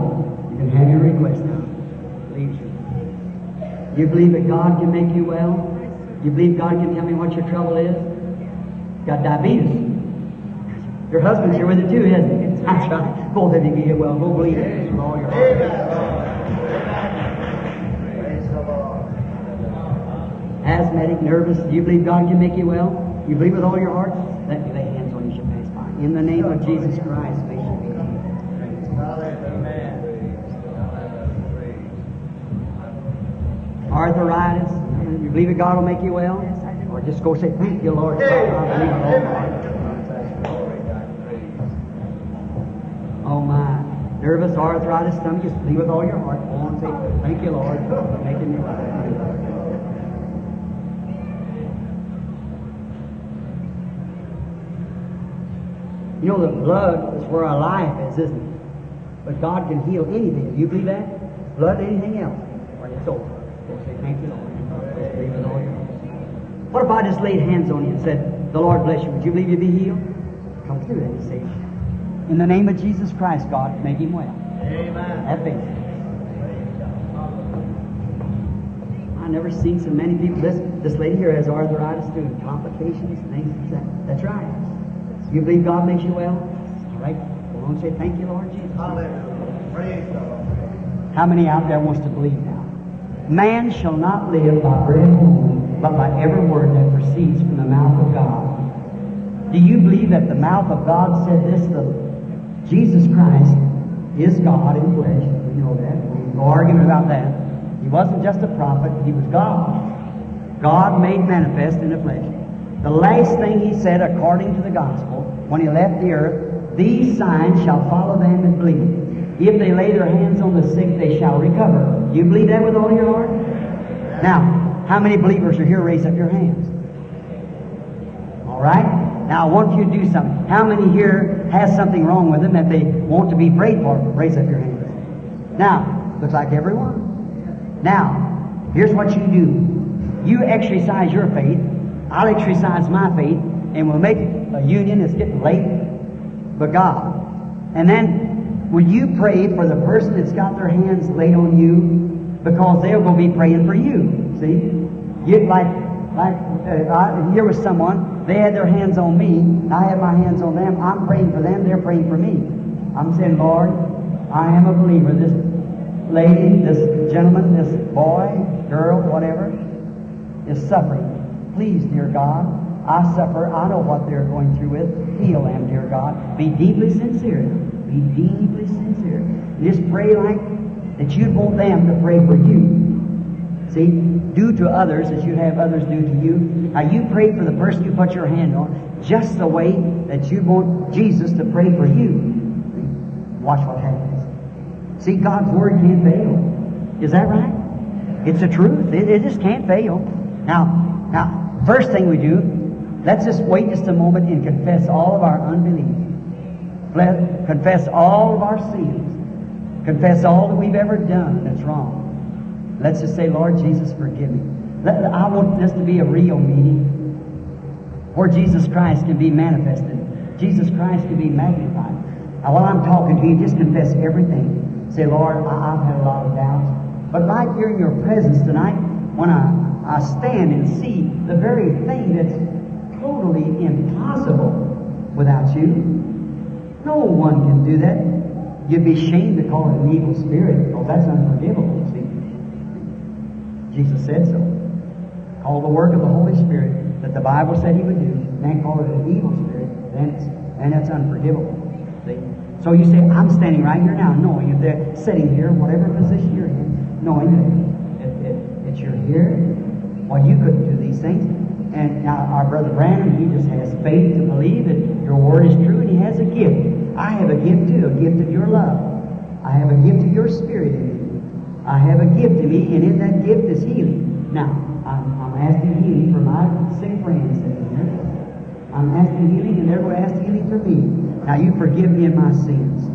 You can have your request now. Believe you. You believe that God can make you well? You believe God can tell me what your trouble is? Got diabetes. Your husband's here with it too, isn't he? <laughs> That's right. Both of you can get well. Go believe it with all your heart. Praise. Asthmatic, nervous. Do you believe God can make you well? You believe with all your heart? Let me lay hands on you, shall pass by. In the name of Jesus Christ, may you be healed. Arthritis. You believe that God will make you well? Yes, I do. Or just go say, Thank you, Lord. Oh my. Nervous arthritis, stomach, just believe with all your heart. Go on say, Thank you, Lord, for making me right. You know, the blood is where our life is, isn't it? But God can heal anything. Do you believe that? Blood, anything else. So, your soul. Say, Thank you, Lord. What if I just laid hands on you and said, The Lord bless you? Would you believe you'd be healed? Come through that, you say. In the name of Jesus Christ, God, make him well. Amen. Have faith. I never seen so many people. This this lady here has arthritis too, and complications, things like that. That's right. You believe God makes you well? All right. Well, don't say thank you, Lord Jesus. Hallelujah. Praise the Lord. How many out there wants to believe now? Man shall not live by bread alone, but by every word that proceeds from the mouth of God. Do you believe that the mouth of God said this? The Jesus Christ is God in flesh. We know that. We no argument about that. He wasn't just a prophet, he was God. God made manifest in the flesh. The last thing he said, according to the gospel, when he left the earth, these signs shall follow them that believe. If they lay their hands on the sick, they shall recover. You believe that with all your heart? Now, how many believers are here? Raise up your hands. All right? Now, I want you to do something. How many here has something wrong with them that they want to be prayed for? Raise up your hands. Now, looks like everyone. Now, here's what you do. You exercise your faith. I'll exercise my faith, and we'll make a union. It's getting late, but God. And then, will you pray for the person that's got their hands laid on you? Because they're going to be praying for you. See? You, like, like, uh, I, here was someone, they had their hands on me, I had my hands on them, I'm praying for them, they're praying for me. I'm saying, Lord, I am a believer. This lady, this gentleman, this boy, girl, whatever, is suffering. Please, dear God, I suffer. I know what they're going through with. Heal them, dear God. Be deeply sincere. Be deeply sincere. Just pray like that you'd want them to pray for you. See, do to others as you'd have others do to you. Now you pray for the person you put your hand on just the way that you want Jesus to pray for you. Watch what happens. See, God's word can't fail. Is that right? It's the truth. It, it just can't fail. Now, now, first thing we do, let's just wait just a moment and confess all of our unbelief. Confess all of our sins. Confess all that we've ever done that's wrong. Let's just say, Lord Jesus, forgive me. Let- I want this to be a real meeting where Jesus Christ can be manifested. Jesus Christ can be magnified. Now, while I'm talking to you, just confess everything. Say, Lord, I, I've had a lot of doubts. But right here in your presence tonight, when I, I stand and see the very thing that's totally impossible without you, no one can do that. You'd be ashamed to call it an evil spirit, Oh, that's unforgivable. Jesus said so. Call the work of the Holy Spirit that the Bible said He would do, then call it an evil spirit, then it's, and that's unforgivable. See? So you say, I'm standing right here now, knowing if they're sitting here, whatever position you're in, knowing that, that, that, that you're here, well, you couldn't do these things. And now our brother Branham, he just has faith to believe that your word is true, and he has a gift. I have a gift too, a gift of your love. I have a gift of your spirit in me. I have a gift in me, and in that gift is healing. Now, I'm, I'm asking healing for my sick friends sitting here. I'm asking healing, and they're going to ask healing for me. Now, you forgive me of my sins.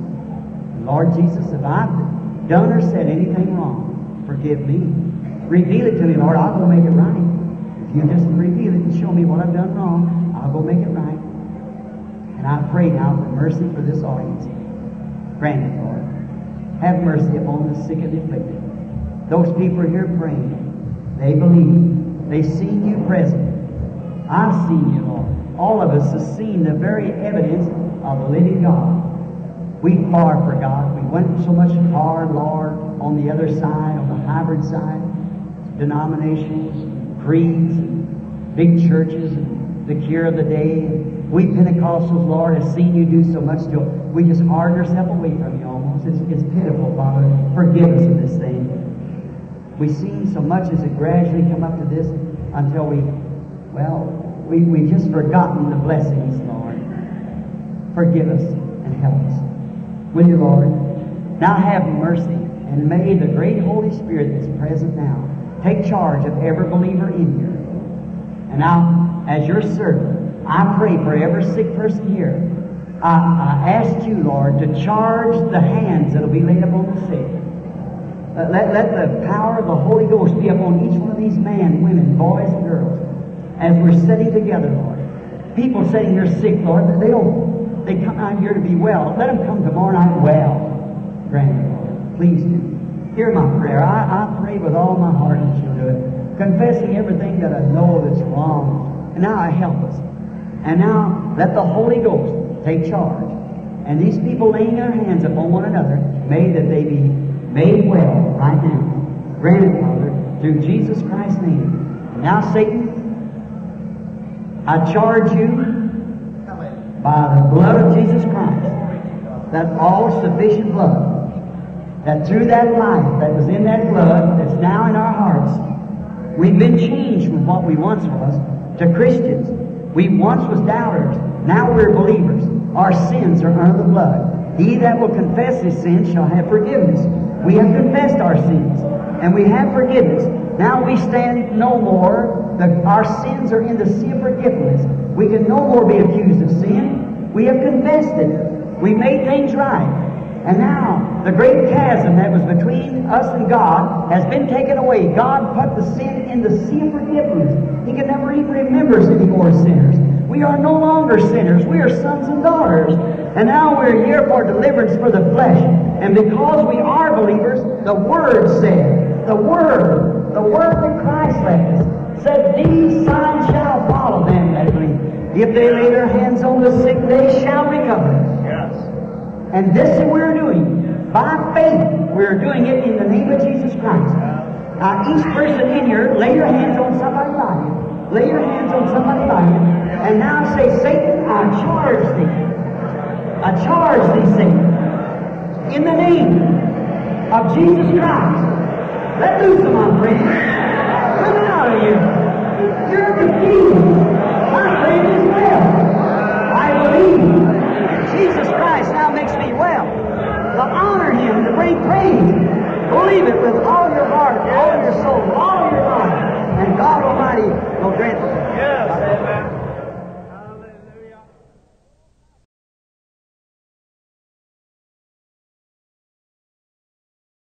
Lord Jesus, if I've done or said anything wrong, forgive me. Reveal it to me, Lord. I'll go make it right. If you just reveal it and show me what I've done wrong, I'll go make it right. And I pray now for mercy for this audience. Grant it, Lord. Have mercy upon the sick and afflicted. Those people are here praying. They believe. They've seen you present. I've seen you, Lord. All of us have seen the very evidence of the living God. We far for God. We went so much far, Lord, on the other side, on the hybrid side, denominations, creeds, big churches, the cure of the day. We Pentecostals, Lord, have seen you do so much till we just harden ourselves away from you almost. It's, it's pitiful, Father. Forgive us of this thing. We've seen so much as it gradually come up to this until we, well, we, we've just forgotten the blessings, Lord. Forgive us and help us. Will you, Lord? Now have mercy, and may the great Holy Spirit that's present now take charge of every believer in here. And now, as your servant, I pray for every sick person here. I, I ask you, Lord, to charge the hands that'll be laid upon the sick. Uh, let, let the power of the Holy Ghost be upon each one of these men, women, boys, and girls, as we're sitting together, Lord. People sitting here sick, Lord, they don't, they come out here to be well. Let them come tomorrow night well. Grant Lord. Please do. Hear my prayer. I, I pray with all my heart that you'll do it, confessing everything that I know that's wrong. And now I help us. And now let the Holy Ghost take charge. And these people laying their hands upon one another, may that they be made well right now. It, Father, through Jesus Christ's name. Now, Satan, I charge you by the blood of Jesus Christ, that all sufficient blood, that through that life that was in that blood that's now in our hearts, we've been changed from what we once was to Christians. We once was doubters. Now we're believers. Our sins are under the blood. He that will confess his sins shall have forgiveness. We have confessed our sins, and we have forgiveness. Now we stand no more. The, our sins are in the sea of forgiveness. We can no more be accused of sin. We have confessed it. We made things right. And now, the great chasm that was between us and God has been taken away. God put the sin in the sea of forgiveness. He can never even remember us any more sinners. We are no longer sinners. We are sons and daughters. And now we're here for deliverance for the flesh. And because we are believers, the Word said, the Word, the Word that Christ left us, said, These signs shall follow them that believe. If they lay their hands on the sick, they shall recover. Yes. And this is what we're doing. By faith, we're doing it in the name of Jesus Christ. Now, each person in here, lay your hands on somebody by you lay your hands on somebody's body, and now say, Satan, I charge thee. I charge thee, Satan. In the name of Jesus Christ, let loose them, my friend. Come out of you. You're confused. My friend is well. I believe Jesus Christ now makes me well. To honor him, to bring praise. Believe it with all your heart, all your soul, all your mind. And God Almighty Jose. Yes.